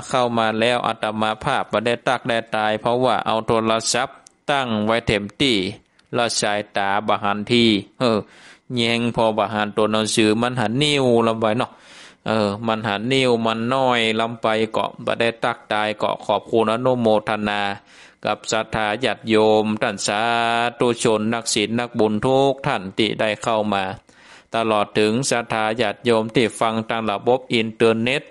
เข้ามาแล้วอาตมาภาพบัได้ตักได้ตาย เพราะว่าเอาโทรศัพท์ตั้งไว้เต็มที่เราสายตาบาหันทีเออแยงพอบาหันตัวหนังสือมันหันนิ้วลำไปเนาะเออ มันหันนิ้วมันน้อยลำไปเกาะบ่ได้ตักตายเกาะขอบคุณอนุโมทนา กับศรัทธาญาติโยมท่านสาธุชนนักศีลนักบุญทุกท่านที่ได้เข้ามา ตลอดถึงศรัทธาญาติโยมที่ฟังทางระบบอินเทอร์เน็ต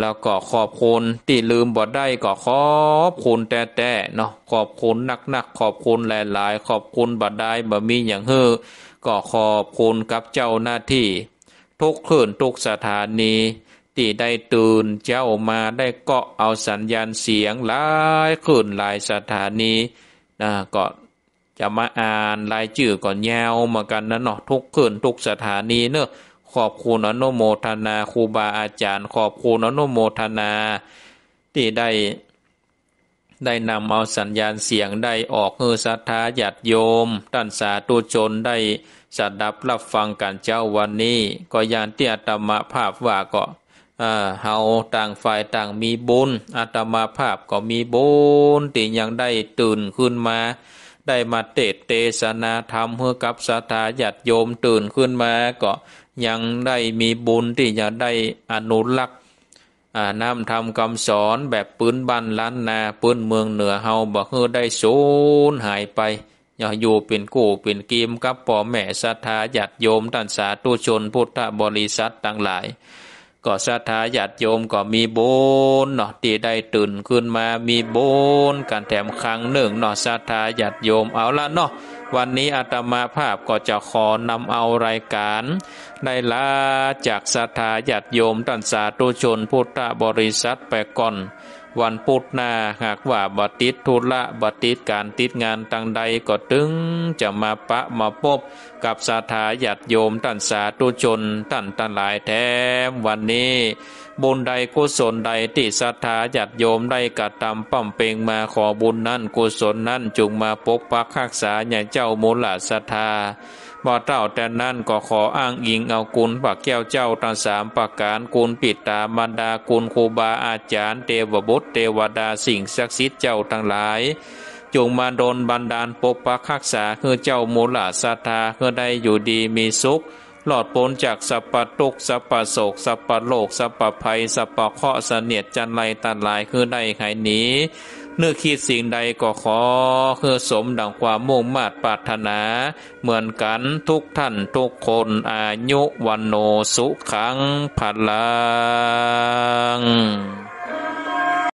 แล้วก็ขอบคุณที่ลืมบ่ได้ก็ขอบคุณแต่แต่เนาะขอบคุณนักนักๆขอบคุณหลาย ๆ ขอบคุณบ่ได้บ่มีอย่างเฮ้อก็ขอบคุณกับเจ้าหน้าที่ ทุกคืนทุกสถานีที่ได้ตื่นเจ้ามาได้เกาะเอาสัญญาณเสียงหลายคืนหลายสถานีนะก็จะมาอ่านรายชื่อก่อนยาวมากันนะเนาะทุกคืนทุกสถานีเนอะ ขอบคุณอนุโมทนาครูบาอาจารย์ ขอบคุณอนุโมทนาที่ได้ได้นำเอาสัญญาณเสียงได้ออกเฮือศรัทธาญาติโยมท่านสาธุชนได้สดับรับฟังกันเจ้าวันนี้ ก็ยานที่อาตมาภาพว่าก็เฮาต่างฝ่ายต่างมีบุญอาตมาภาพก็มีบุญที่ยังได้ตื่นขึ้นมา ได้มาเตศเตศนาธรรมเพื่อกับศรัทธาญาติโยมตื่นขึ้นมาก็ ยังได้มีบุญที่จะได้อนุรักษ์อ่านำทำคำสอนแบบปืนบ้านล้านนาปืนเมืองเหนือเฮาบ่คือได้สูญหายไปอย่าอยู่เป็นกู้เป็นกิมกับพ่อแม่ศรัทธาญาติโยมท่านสาธุชนพุทธบริษัทต่างหลาย ก็ศรัทธาญาติโยมก็มีบุญเนาะที่ได้ตื่นขึ้นมามีบุญกันแถมครั้งหนึ่งเนาะศรัทธาญาติโยมเอาละเนาะวันนี้อาตมาภาพก็จะขอนำเอารายการได้ลาจากศรัทธาญาติโยมตันสาธุชนพุทธบริษัทไปก่อน วันพุธหน้าหากว่าบัติดธุระบัติดการติดงานตังใดก็ตึงจะมาปะมาพบกับสาธาญาติโยมท่านสาธุชนท่านทั้งหลายแท้วันนี้บุญใดกุศลใดที่ศรัทธาญาติโยมได้กระทำปั้มเปงมาขอบุญนั้นกุศลนั้นจุงมาปกปักรักษาอย่าเจ้ามูลศรัทธา บ่เต้าแต่นั้นก็ขออ้างอิงเอากุลพระแก้วเจ้าทั้งสามประการกุลปิดตาบรรดากุลครูบาอาจารย์เทวบุตรเทวดาสิ่งศักดิ์สิทธิ์เจ้าทั้งหลายจงมาโดนบันดาลปกปักรักษาคือเจ้ามูลศรัทธาคือได้อยู่ดีมีสุข หลอดพ้นจากสัพพทุกสัพพโศกสัพพโลกสัพพภัยสัพพเคราะห์เสนียดจันไรตันหลายคือได้หายหนี เนื้อคิดสิ่งใดก็ขอคือสมดังความมุ่งมาตปรารถนา เหมือนกันทุกท่านทุกคนอายุวันโนสุขังพลัง